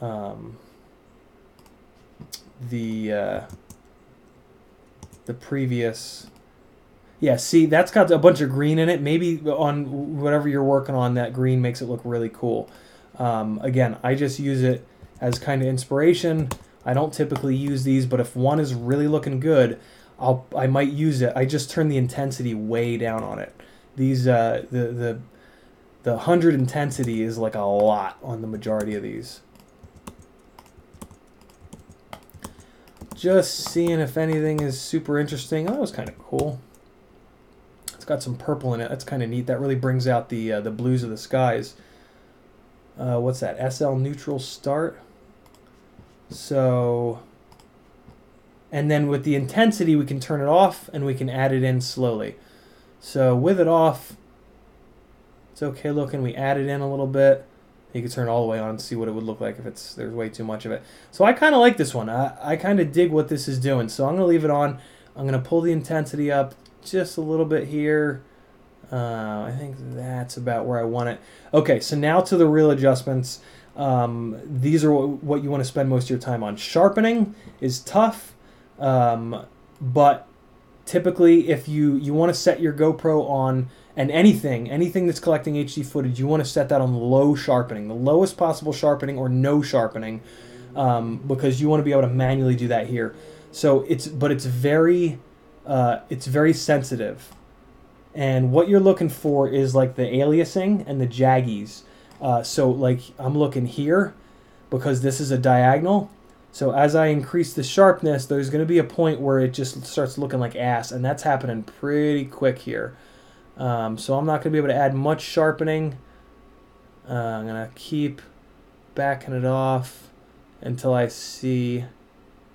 um, the uh, the previous. Yeah, see, that's got a bunch of green in it. Maybe on whatever you're working on, that green makes it look really cool. Um, again, I just use it as kind of inspiration. I don't typically use these, but if one is really looking good, I'll I might use it. I just turn the intensity way down on it. These uh, the the the hundred intensity is like a lot on the majority of these. Just seeing if anything is super interesting. Oh, that was kind of cool. It's got some purple in it. That's kind of neat. That really brings out the uh, the blues of the skies. Uh, what's that? SL neutral start. So and then with the intensity, we can turn it off and we can add it in slowly. So with it off, it's okay looking. We add it in a little bit. You can turn all the way on and see what it would look like if it's there's way too much of it. So I kind of like this one. I, I kind of dig what this is doing. So I'm going to leave it on. I'm going to pull the intensity up just a little bit here. Uh, I think that's about where I want it. Okay, so now to the real adjustments. Um, these are what you want to spend most of your time on. Sharpening is tough um, but typically, if you you want to set your GoPro on and anything anything that's collecting HD footage, you want to set that on low sharpening, the lowest possible sharpening or no sharpening, um, because you want to be able to manually do that here. So it's but it's very uh, it's very sensitive, and what you're looking for is like the aliasing and the jaggies. Uh, so like I'm looking here because this is a diagonal so as I increase the sharpness, there's going to be a point where it just starts looking like ass, and that's happening pretty quick here. Um, so I'm not going to be able to add much sharpening. Uh, I'm going to keep backing it off until I see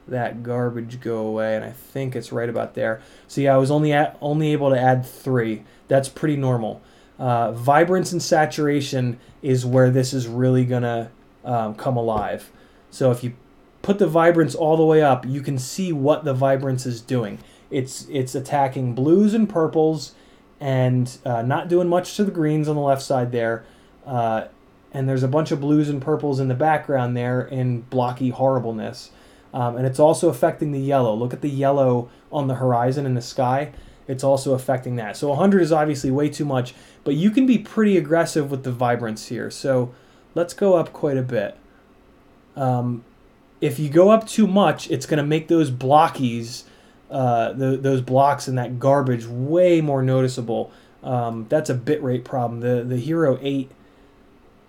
that garbage go away, and I think it's right about there. So yeah, I was only at, only able to add three. That's pretty normal. Uh, vibrance and saturation is where this is really gonna um, come alive. So if you put the vibrance all the way up, you can see what the vibrance is doing. It's it's attacking blues and purples, and uh, not doing much to the greens on the left side there. Uh, and there's a bunch of blues and purples in the background there in blocky horribleness. Um, and it's also affecting the yellow. Look at the yellow on the horizon in the sky. It's also affecting that. So 100 is obviously way too much, but you can be pretty aggressive with the vibrance here. So let's go up quite a bit. Um, if you go up too much, it's going to make those blockies, uh, the, those blocks and that garbage way more noticeable. Um, that's a bitrate problem. The the Hero 8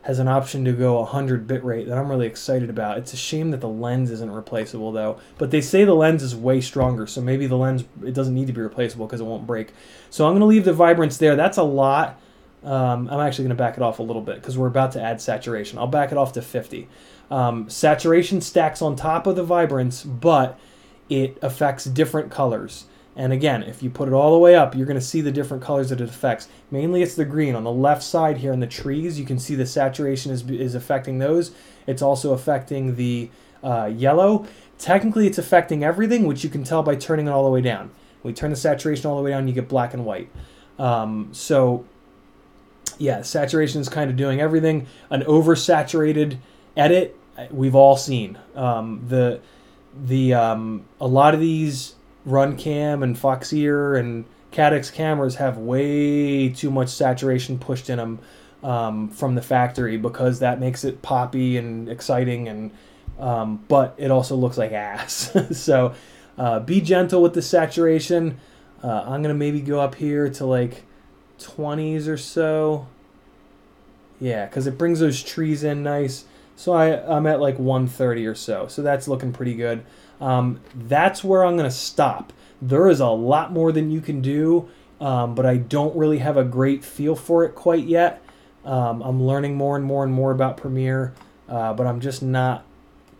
has an option to go 100 bitrate that I'm really excited about. It's a shame that the lens isn't replaceable though. But they say the lens is way stronger, so maybe the lens it doesn't need to be replaceable because it won't break. So I'm going to leave the vibrance there. That's a lot. Um, I'm actually going to back it off a little bit because we're about to add saturation. I'll back it off to 50. Um, saturation stacks on top of the vibrance, but it affects different colors. And again, if you put it all the way up, you're going to see the different colors that it affects. Mainly it's the green. On the left side here in the trees, you can see the saturation is, is affecting those. It's also affecting the uh, yellow. Technically, it's affecting everything, which you can tell by turning it all the way down. We turn the saturation all the way down, you get black and white. Um, so, yeah, saturation is kind of doing everything. An oversaturated edit, we've all seen. Um, the the um, a lot of these Runcam and Foxeer and Caddx cameras have way too much saturation pushed in them um, from the factory because that makes it poppy and exciting and um, but it also looks like ass. [LAUGHS] so uh, be gentle with the saturation. Uh, I'm gonna maybe go up here to like 20s or so. Yeah, because it brings those trees in nice. So I, I'm at like 130 or so. So that's looking pretty good. Um, that's where I'm going to stop. There is a lot more than you can do, um, but I don't really have a great feel for it quite yet. Um, I'm learning more and more and more about Premiere, uh, but I'm just not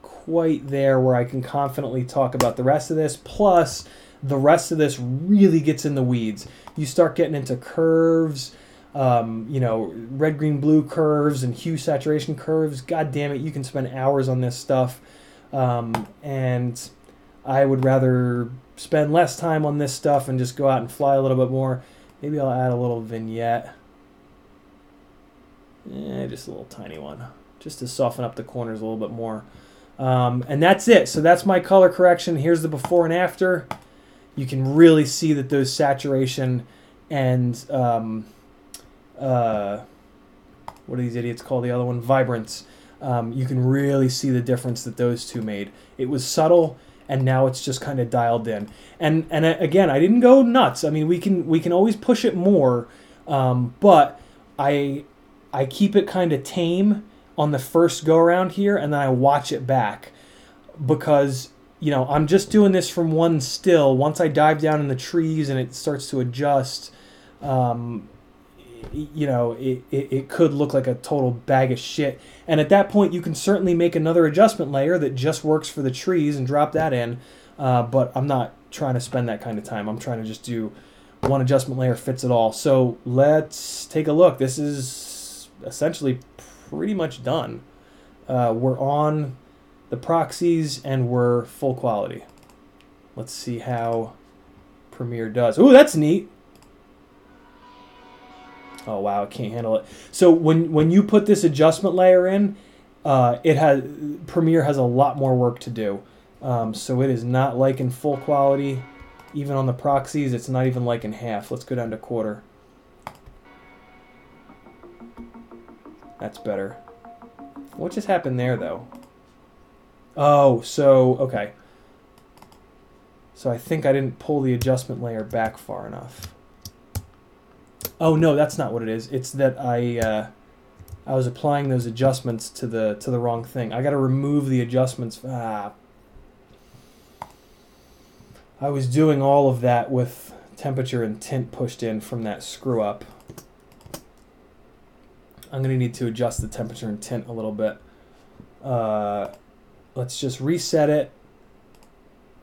quite there where I can confidently talk about the rest of this. Plus, the rest of this really gets in the weeds. You start getting into curves, um, you know, red, green, blue curves and hue saturation curves. God damn it, you can spend hours on this stuff. Um, and I would rather spend less time on this stuff and just go out and fly a little bit more. Maybe I'll add a little vignette. Eh, just a little tiny one. Just to soften up the corners a little bit more. Um, and that's it. So that's my color correction. Here's the before and after. You can really see that those saturation and um, uh, what do these idiots call the other one? Vibrance um, you can really see the difference that those two made. It was subtle, and now it's just kind of dialed in. And and uh, again, I didn't go nuts. I mean, we can we can always push it more, um, but I I keep it kind of tame on the first go around here, and then I watch it back because you know I'm just doing this from one still. Once I dive down in the trees and it starts to adjust. Um, you know, it, it, it, could look like a total bag of shit. And at that point, you can certainly make another adjustment layer that just works for the trees and drop that in. Uh, but I'm not trying to spend that kind of time. I'm trying to just do one adjustment layer fits it all. So let's take a look. This is essentially pretty much done. Uh, we're on the proxies and we're full quality. Let's see how Premiere does. Ooh, that's neat. Oh wow, I can't handle it. So when when you put this adjustment layer in, uh, it has Premiere has a lot more work to do. Um, so it is not like in full quality. Even on the proxies, it's not even like in half. Let's go down to quarter. That's better. What just happened there, though? Oh, so, okay. So I think I didn't pull the adjustment layer back far enough. Oh no, that's not what it is. It's that I uh, I was applying those adjustments to the to the wrong thing. I got to remove the adjustments. Ah. I was doing all of that with temperature and tint pushed in from that screw up. I'm going to need to adjust the temperature and tint a little bit. Uh, let's just reset it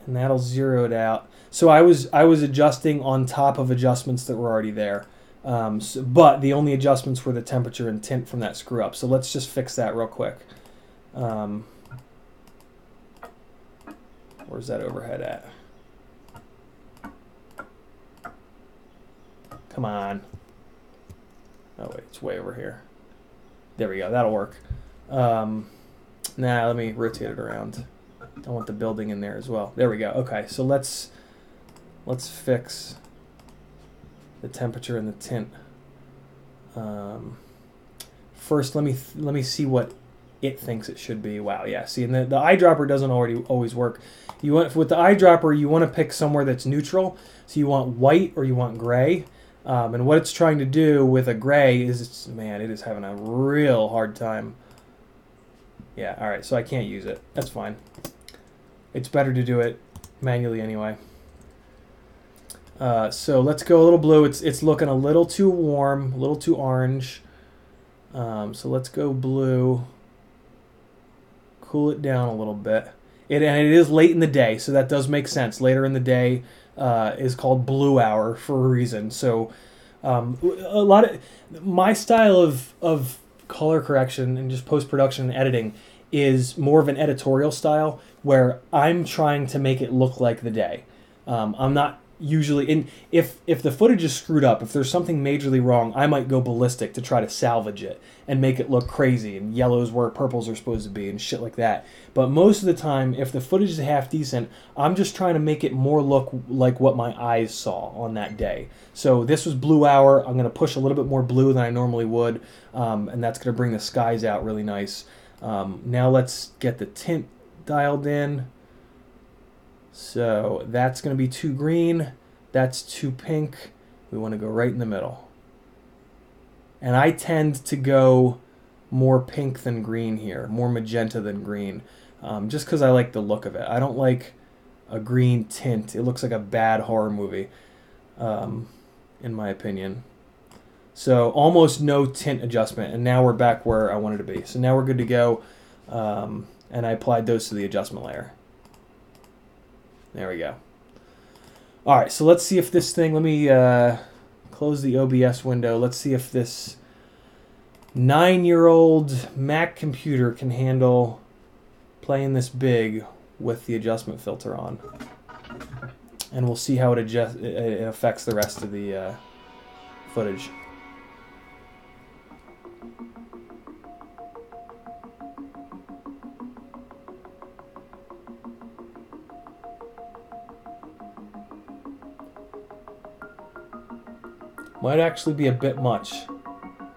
and that'll zero it out. So I was I was adjusting on top of adjustments that were already there. Um, so, but the only adjustments were the temperature and tint from that screw up. So let's just fix that real quick. Um, where's that overhead at? Come on. Oh wait, it's way over here. There we go. That'll work. Um, now let me rotate it around. I want the building in there as well. There we go. Okay, so let's let's fix the temperature and the tint. Um, first, let me let me see what it thinks it should be. Wow, yeah. See, and the, the eyedropper doesn't already always work. You want with the eyedropper, you want to pick somewhere that's neutral. So you want white or you want gray. Um, and what it's trying to do with a gray is, it's, man, it is having a real hard time. Yeah, all right, so I can't use it. That's fine. It's better to do it manually anyway. Uh, so let's go a little blue. It's it's looking a little too warm, a little too orange. Um, so let's go blue. Cool it down a little bit. It and it is late in the day, so that does make sense. Later in the day uh, is called blue hour for a reason. So um, a lot of my style of of color correction and just post production and editing is more of an editorial style where I'm trying to make it look like the day. Um, I'm not usually and if if the footage is screwed up if there's something majorly wrong i might go ballistic to try to salvage it and make it look crazy and yellows where purples are supposed to be and shit like that. But most of the time if the footage is half decent i'm just trying to make it more look like what my eyes saw on that day. So this was blue hour. I'm going to push a little bit more blue than i normally would um, and that's going to bring the skies out really nice. Um, now let's get the tint dialed in so that's going to be too green. That's too pink. We want to go right in the middle. And I tend to go more pink than green here, more magenta than green, um, just because I like the look of it. I don't like a green tint. It looks like a bad horror movie, um, in my opinion. So almost no tint adjustment, and now we're back where I wanted to be. So now we're good to go, um, and I applied those to the adjustment layer. There we go. All right, so let's see if this thing, let me uh, close the OBS window. Let's see if this nine-year-old Mac computer can handle playing this big with the adjustment filter on. And we'll see how it, adjust, it affects the rest of the uh, footage. Might actually be a bit much.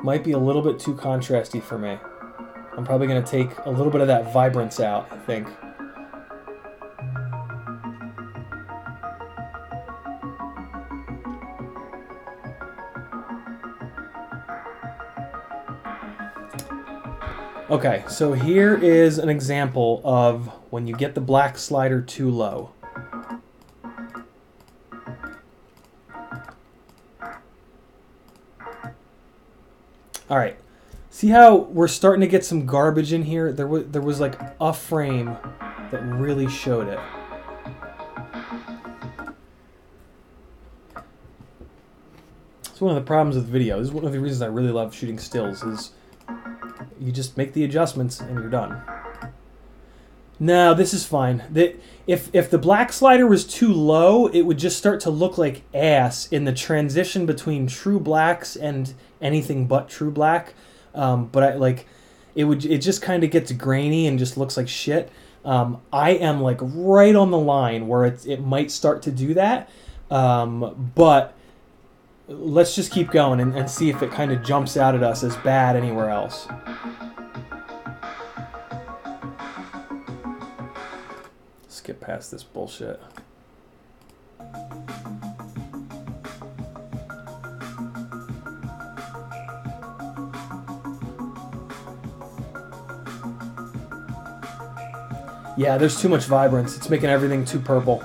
Might be a little bit too contrasty for me. I'm probably going to take a little bit of that vibrance out, I think. Okay, so here is an example of when you get the black slider too low. All right. See how we're starting to get some garbage in here? There was there was like a frame that really showed it. It's one of the problems with video. This is one of the reasons I really love shooting stills is you just make the adjustments and you're done. No, this is fine. That if if the black slider was too low, it would just start to look like ass in the transition between true blacks and anything but true black. Um, but I like it would it just kind of gets grainy and just looks like shit. Um, I am like right on the line where it it might start to do that. Um, but let's just keep going and, and see if it kind of jumps out at us as bad anywhere else. Skip past this bullshit. Yeah, there's too much vibrance. It's making everything too purple.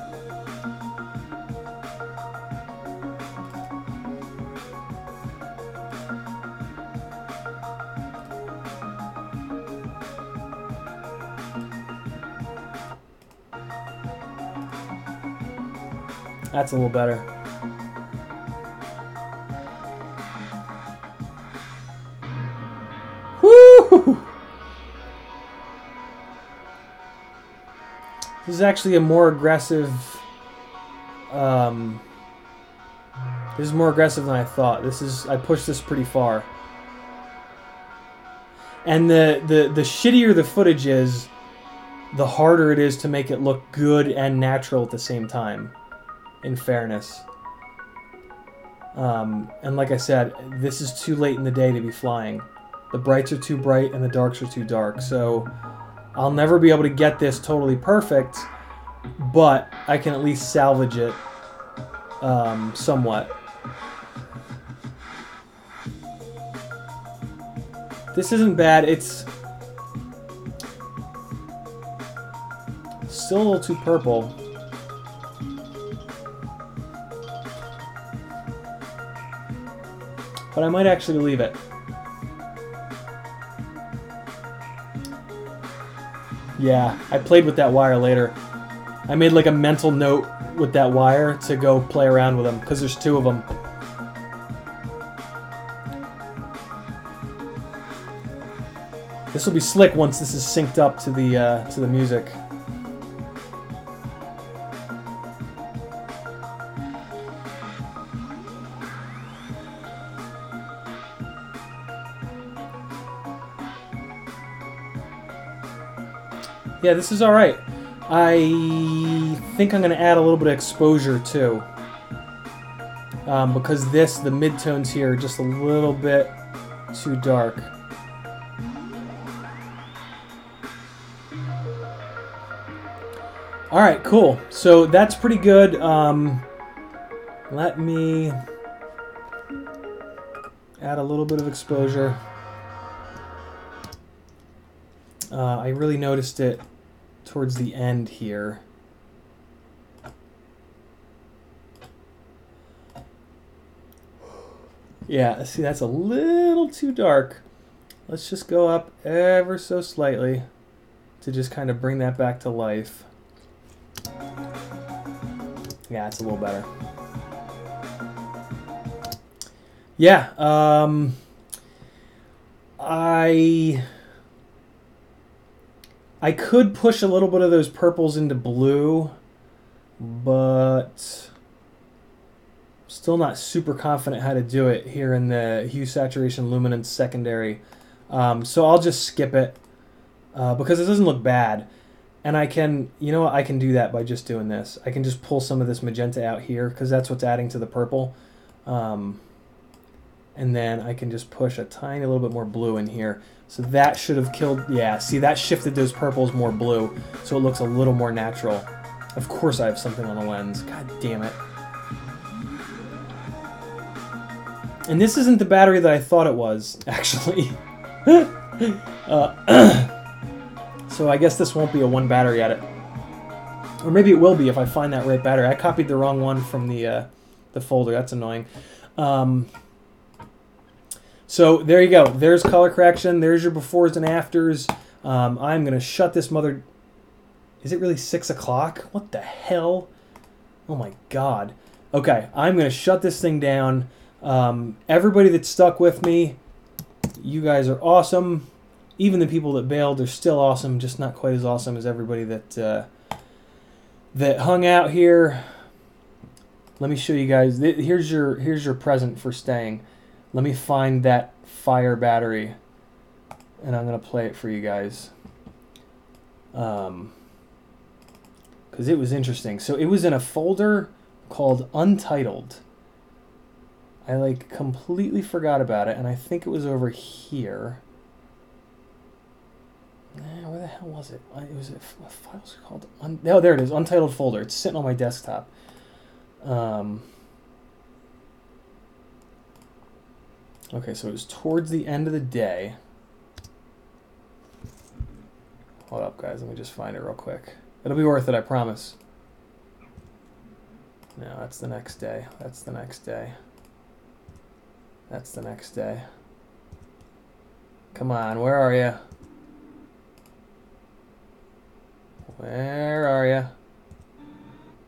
That's a little better. Is actually a more aggressive. Um, this is more aggressive than I thought. This is I pushed this pretty far. And the the the shittier the footage is, the harder it is to make it look good and natural at the same time in fairness. Um, and like I said, this is too late in the day to be flying. The brights are too bright and the darks are too dark. So I'll never be able to get this totally perfect, but I can at least salvage it um, somewhat. This isn't bad. It's still a little too purple. But I might actually leave it. Yeah, I played with that wire later. I made like a mental note with that wire to go play around with them because there's two of them. This will be slick once this is synced up to the uh, to the music. Yeah, this is all right. I think I'm to add a little bit of exposure too. Um, because this, the midtones here, are just a little bit too dark. All right, cool. So that's pretty good. Um, let me add a little bit of exposure. Uh, I really noticed it towards the end here. Yeah, see, that's a little too dark. Let's just go up ever so slightly to just kind of bring that back to life. Yeah, it's a little better. Yeah, um, I I could push a little bit of those purples into blue, but still not super confident how to do it here in the hue saturation luminance secondary. Um, so I'll just skip it uh, because it doesn't look bad. And I can, you know what, I can do that by just doing this. I can just pull some of this magenta out here because that's what's adding to the purple. Um, and then I can just push a tiny little bit more blue in here. So that should have killed, yeah, see that shifted those purples more blue, so it looks a little more natural. Of course I have something on the lens, god damn it. And this isn't the battery that I thought it was, [LAUGHS] actually. uh, [CLEARS THROAT] So I guess this won't be a one battery edit. Or maybe it will be if I find that right battery. I copied the wrong one from the uh, the folder. That's annoying. Um, so there you go. There's color correction. There's your befores and afters. Um, I'm going to shut this mother... Is it really 6 o'clock? What the hell? Oh my god. Okay, I'm going to shut this thing down. Um, everybody that stuck with me, you guys are awesome even the people that bailed are still awesome, just not quite as awesome as everybody that uh, that hung out here. Let me show you guys. Here's your here's your present for staying. Let me find that fire battery, and I'm gonna play it for you guys. Um, because it was interesting. So it was in a folder called Untitled. I like completely forgot about it, and I think it was over here. Where the hell was it? It was a, file called? Un, oh, there it is. Untitled folder. It's sitting on my desktop. Um, okay, so it was towards the end of the day. Hold up, guys. Let me just find it real quick. It'll be worth it, I promise. No, that's the next day. That's the next day. That's the next day. Come on, where are you? Where are you?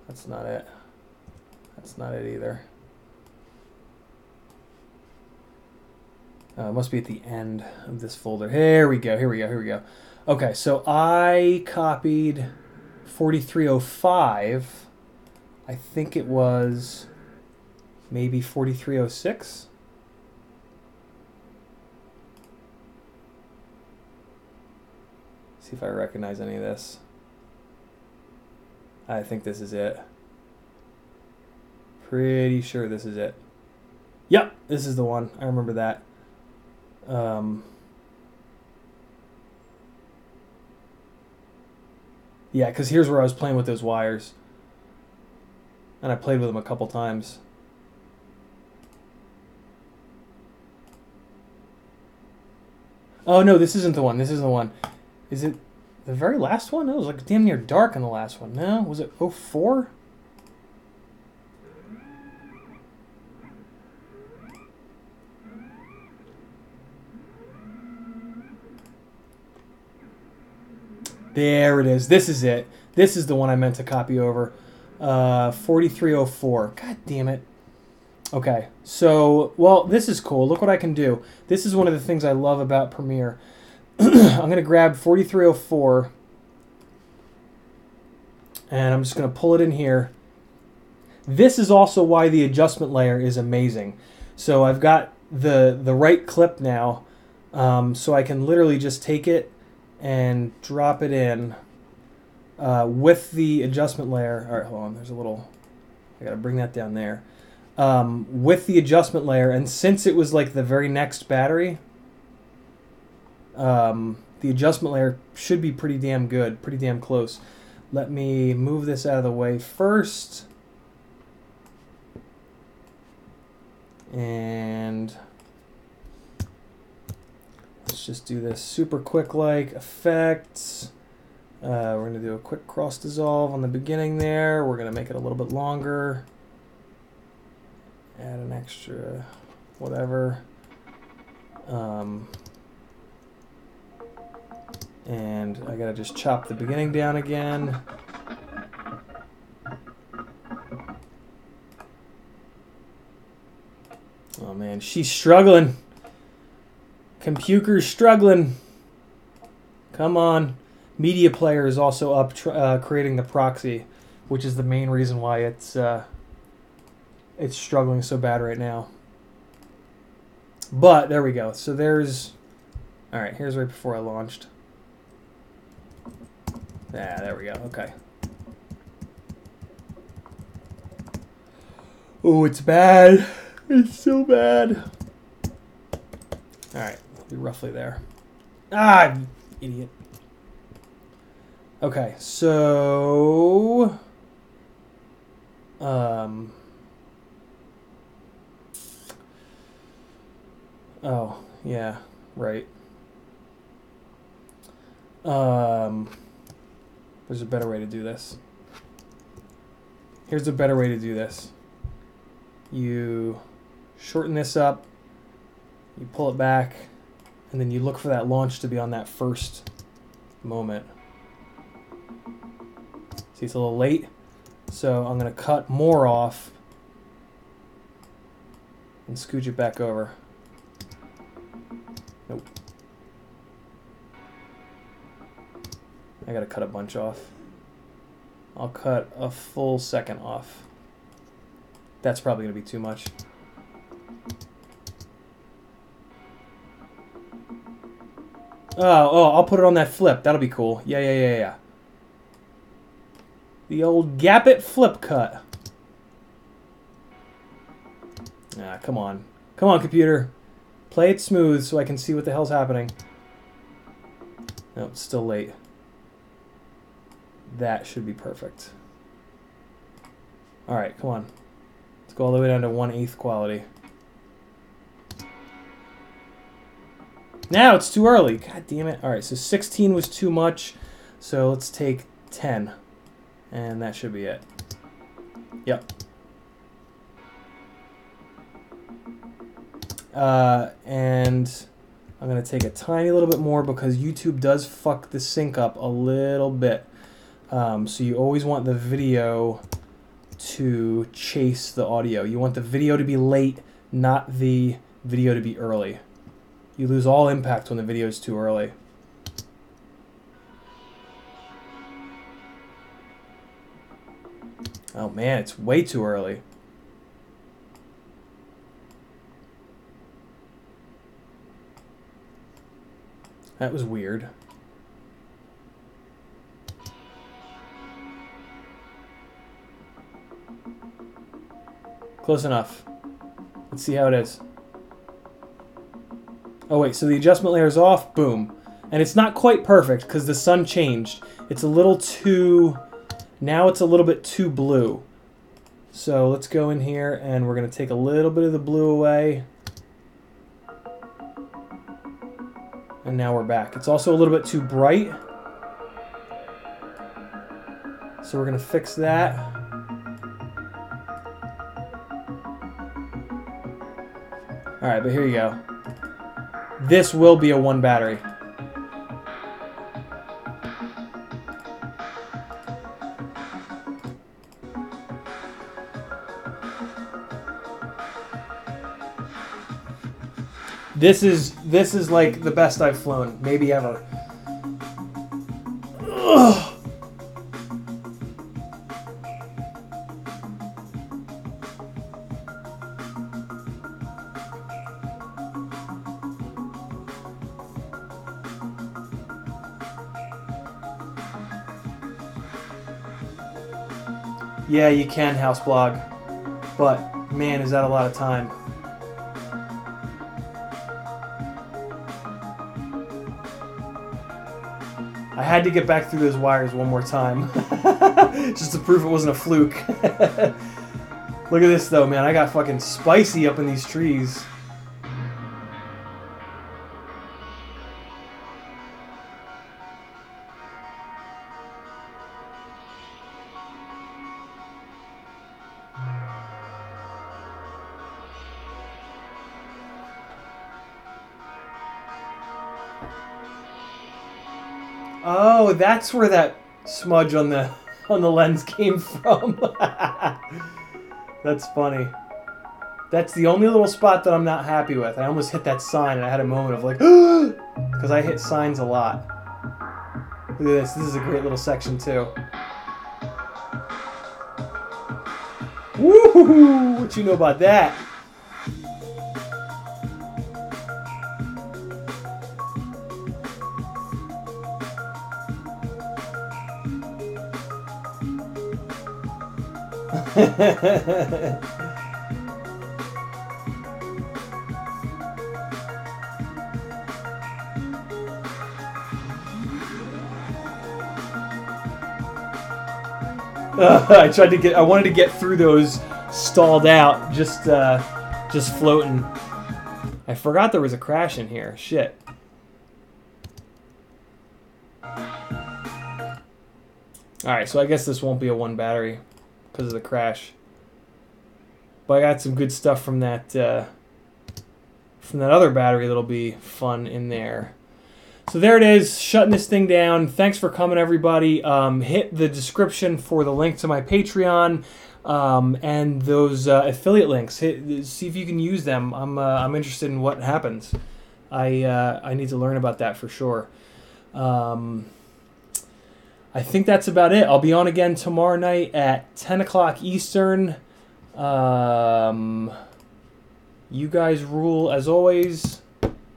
That's not it. That's not it either. Uh, must be at the end of this folder. Here we go, here we go, here we go. Okay, so I copied 4305. I think it was maybe 4306. See if I recognize any of this. I think this is it. Pretty sure this is it. Yep, this is the one. I remember that. Um, yeah, because here's where I was playing with those wires. And I played with them a couple times. Oh no, this isn't the one. This isn't the one. Is it the very last one? It was like damn near dark in the last one. No, was it 04? There it is. This is it. This is the one I meant to copy over. Uh, 4304. God damn it. Okay, so, well, this is cool. Look what I can do. This is one of the things I love about Premiere. [CLEARS THROAT] I'm going to grab 4304 and I'm just going to pull it in here. This is also why the adjustment layer is amazing. So I've got the, the right clip now, um, so I can literally just take it and drop it in uh, with the adjustment layer. All right, hold on. There's a little. I got to bring that down there. Um, with the adjustment layer, and since it was like the very next battery, um, the adjustment layer should be pretty damn good, pretty damn close. Let me move this out of the way first. And let's just do this super quick like effects. Uh, we're going to do a quick cross dissolve on the beginning there. We're going to make it a little bit longer. Add an extra whatever. Um, and I gotta just chop the beginning down again. Oh man, she's struggling. Computer's struggling. Come on. Media Player is also up uh, creating the proxy, which is the main reason why it's uh, it's struggling so bad right now. But there we go. So there's all right. Here's right before I launched. Yeah, there we go. Okay. Oh, it's bad. It's so bad. All right, be roughly there. Ah, idiot. Okay, so um Oh, yeah, right. Um there's a better way to do this. Here's a better way to do this. You shorten this up, you pull it back, and then you look for that launch to be on that first moment. See, it's a little late, so I'm going to cut more off and scooch it back over. Nope. I gotta cut a bunch off. I'll cut a full second off. That's probably gonna be too much. Oh, oh, I'll put it on that flip. That'll be cool. Yeah, yeah, yeah, yeah. The old gap it flip cut. Ah, come on. Come on, computer. Play it smooth so I can see what the hell's happening. Nope, it's still late. That should be perfect. Alright, come on. Let's go all the way down to 1 8th quality. Now it's too early. God damn it. Alright, so 16 was too much. So let's take 10. And that should be it. Yep. Uh, and I'm going to take a tiny little bit more because YouTube does fuck the sync up a little bit. Um, so you always want the video to chase the audio. You want the video to be late, not the video to be early. You lose all impact when the video is too early. Oh man, it's way too early. That was weird. Close enough. Let's see how it is. Oh wait, so the adjustment layer is off, boom. And it's not quite perfect because the sun changed. It's a little too, now it's a little bit too blue. So let's go in here and we're gonna take a little bit of the blue away. And now we're back. It's also a little bit too bright. So we're going to fix that. All right, but here you go. This will be a one battery. This is this is like the best I've flown, maybe ever. Yeah, you can house blog, but man, is that a lot of time. I had to get back through those wires one more time, [LAUGHS] just to prove it wasn't a fluke. [LAUGHS] Look at this though, man. I got fucking spicy up in these trees. That's where that smudge on the on the lens came from. [LAUGHS] that's funny. That's the only little spot that I'm not happy with. I almost hit that sign and I had a moment of like, [GASPS] because I hit signs a lot. Look at this. This is a great little section too. Woo! What you know about that? Uh, [LAUGHS] I tried to get. I wanted to get through those stalled out, just uh, just floating. I forgot there was a crash in here. Shit. All right, so I guess this won't be a one battery because of the crash. But I got some good stuff from that uh, from that other battery that'll be fun in there. So there it is, shutting this thing down. Thanks for coming, everybody. Um, hit the description for the link to my Patreon um, and those uh, affiliate links. Hit, see if you can use them. I'm uh, I'm interested in what happens. I uh, I need to learn about that for sure. Um, I think that's about it. I'll be on again tomorrow night at 10 o'clock Eastern. Um, you guys rule as always.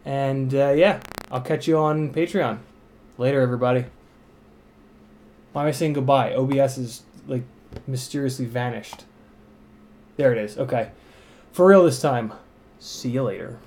And uh, yeah, I'll catch you on Patreon. Later, everybody. Why am I saying goodbye? OBS is like mysteriously vanished. There it is. Okay. For real this time. See you later.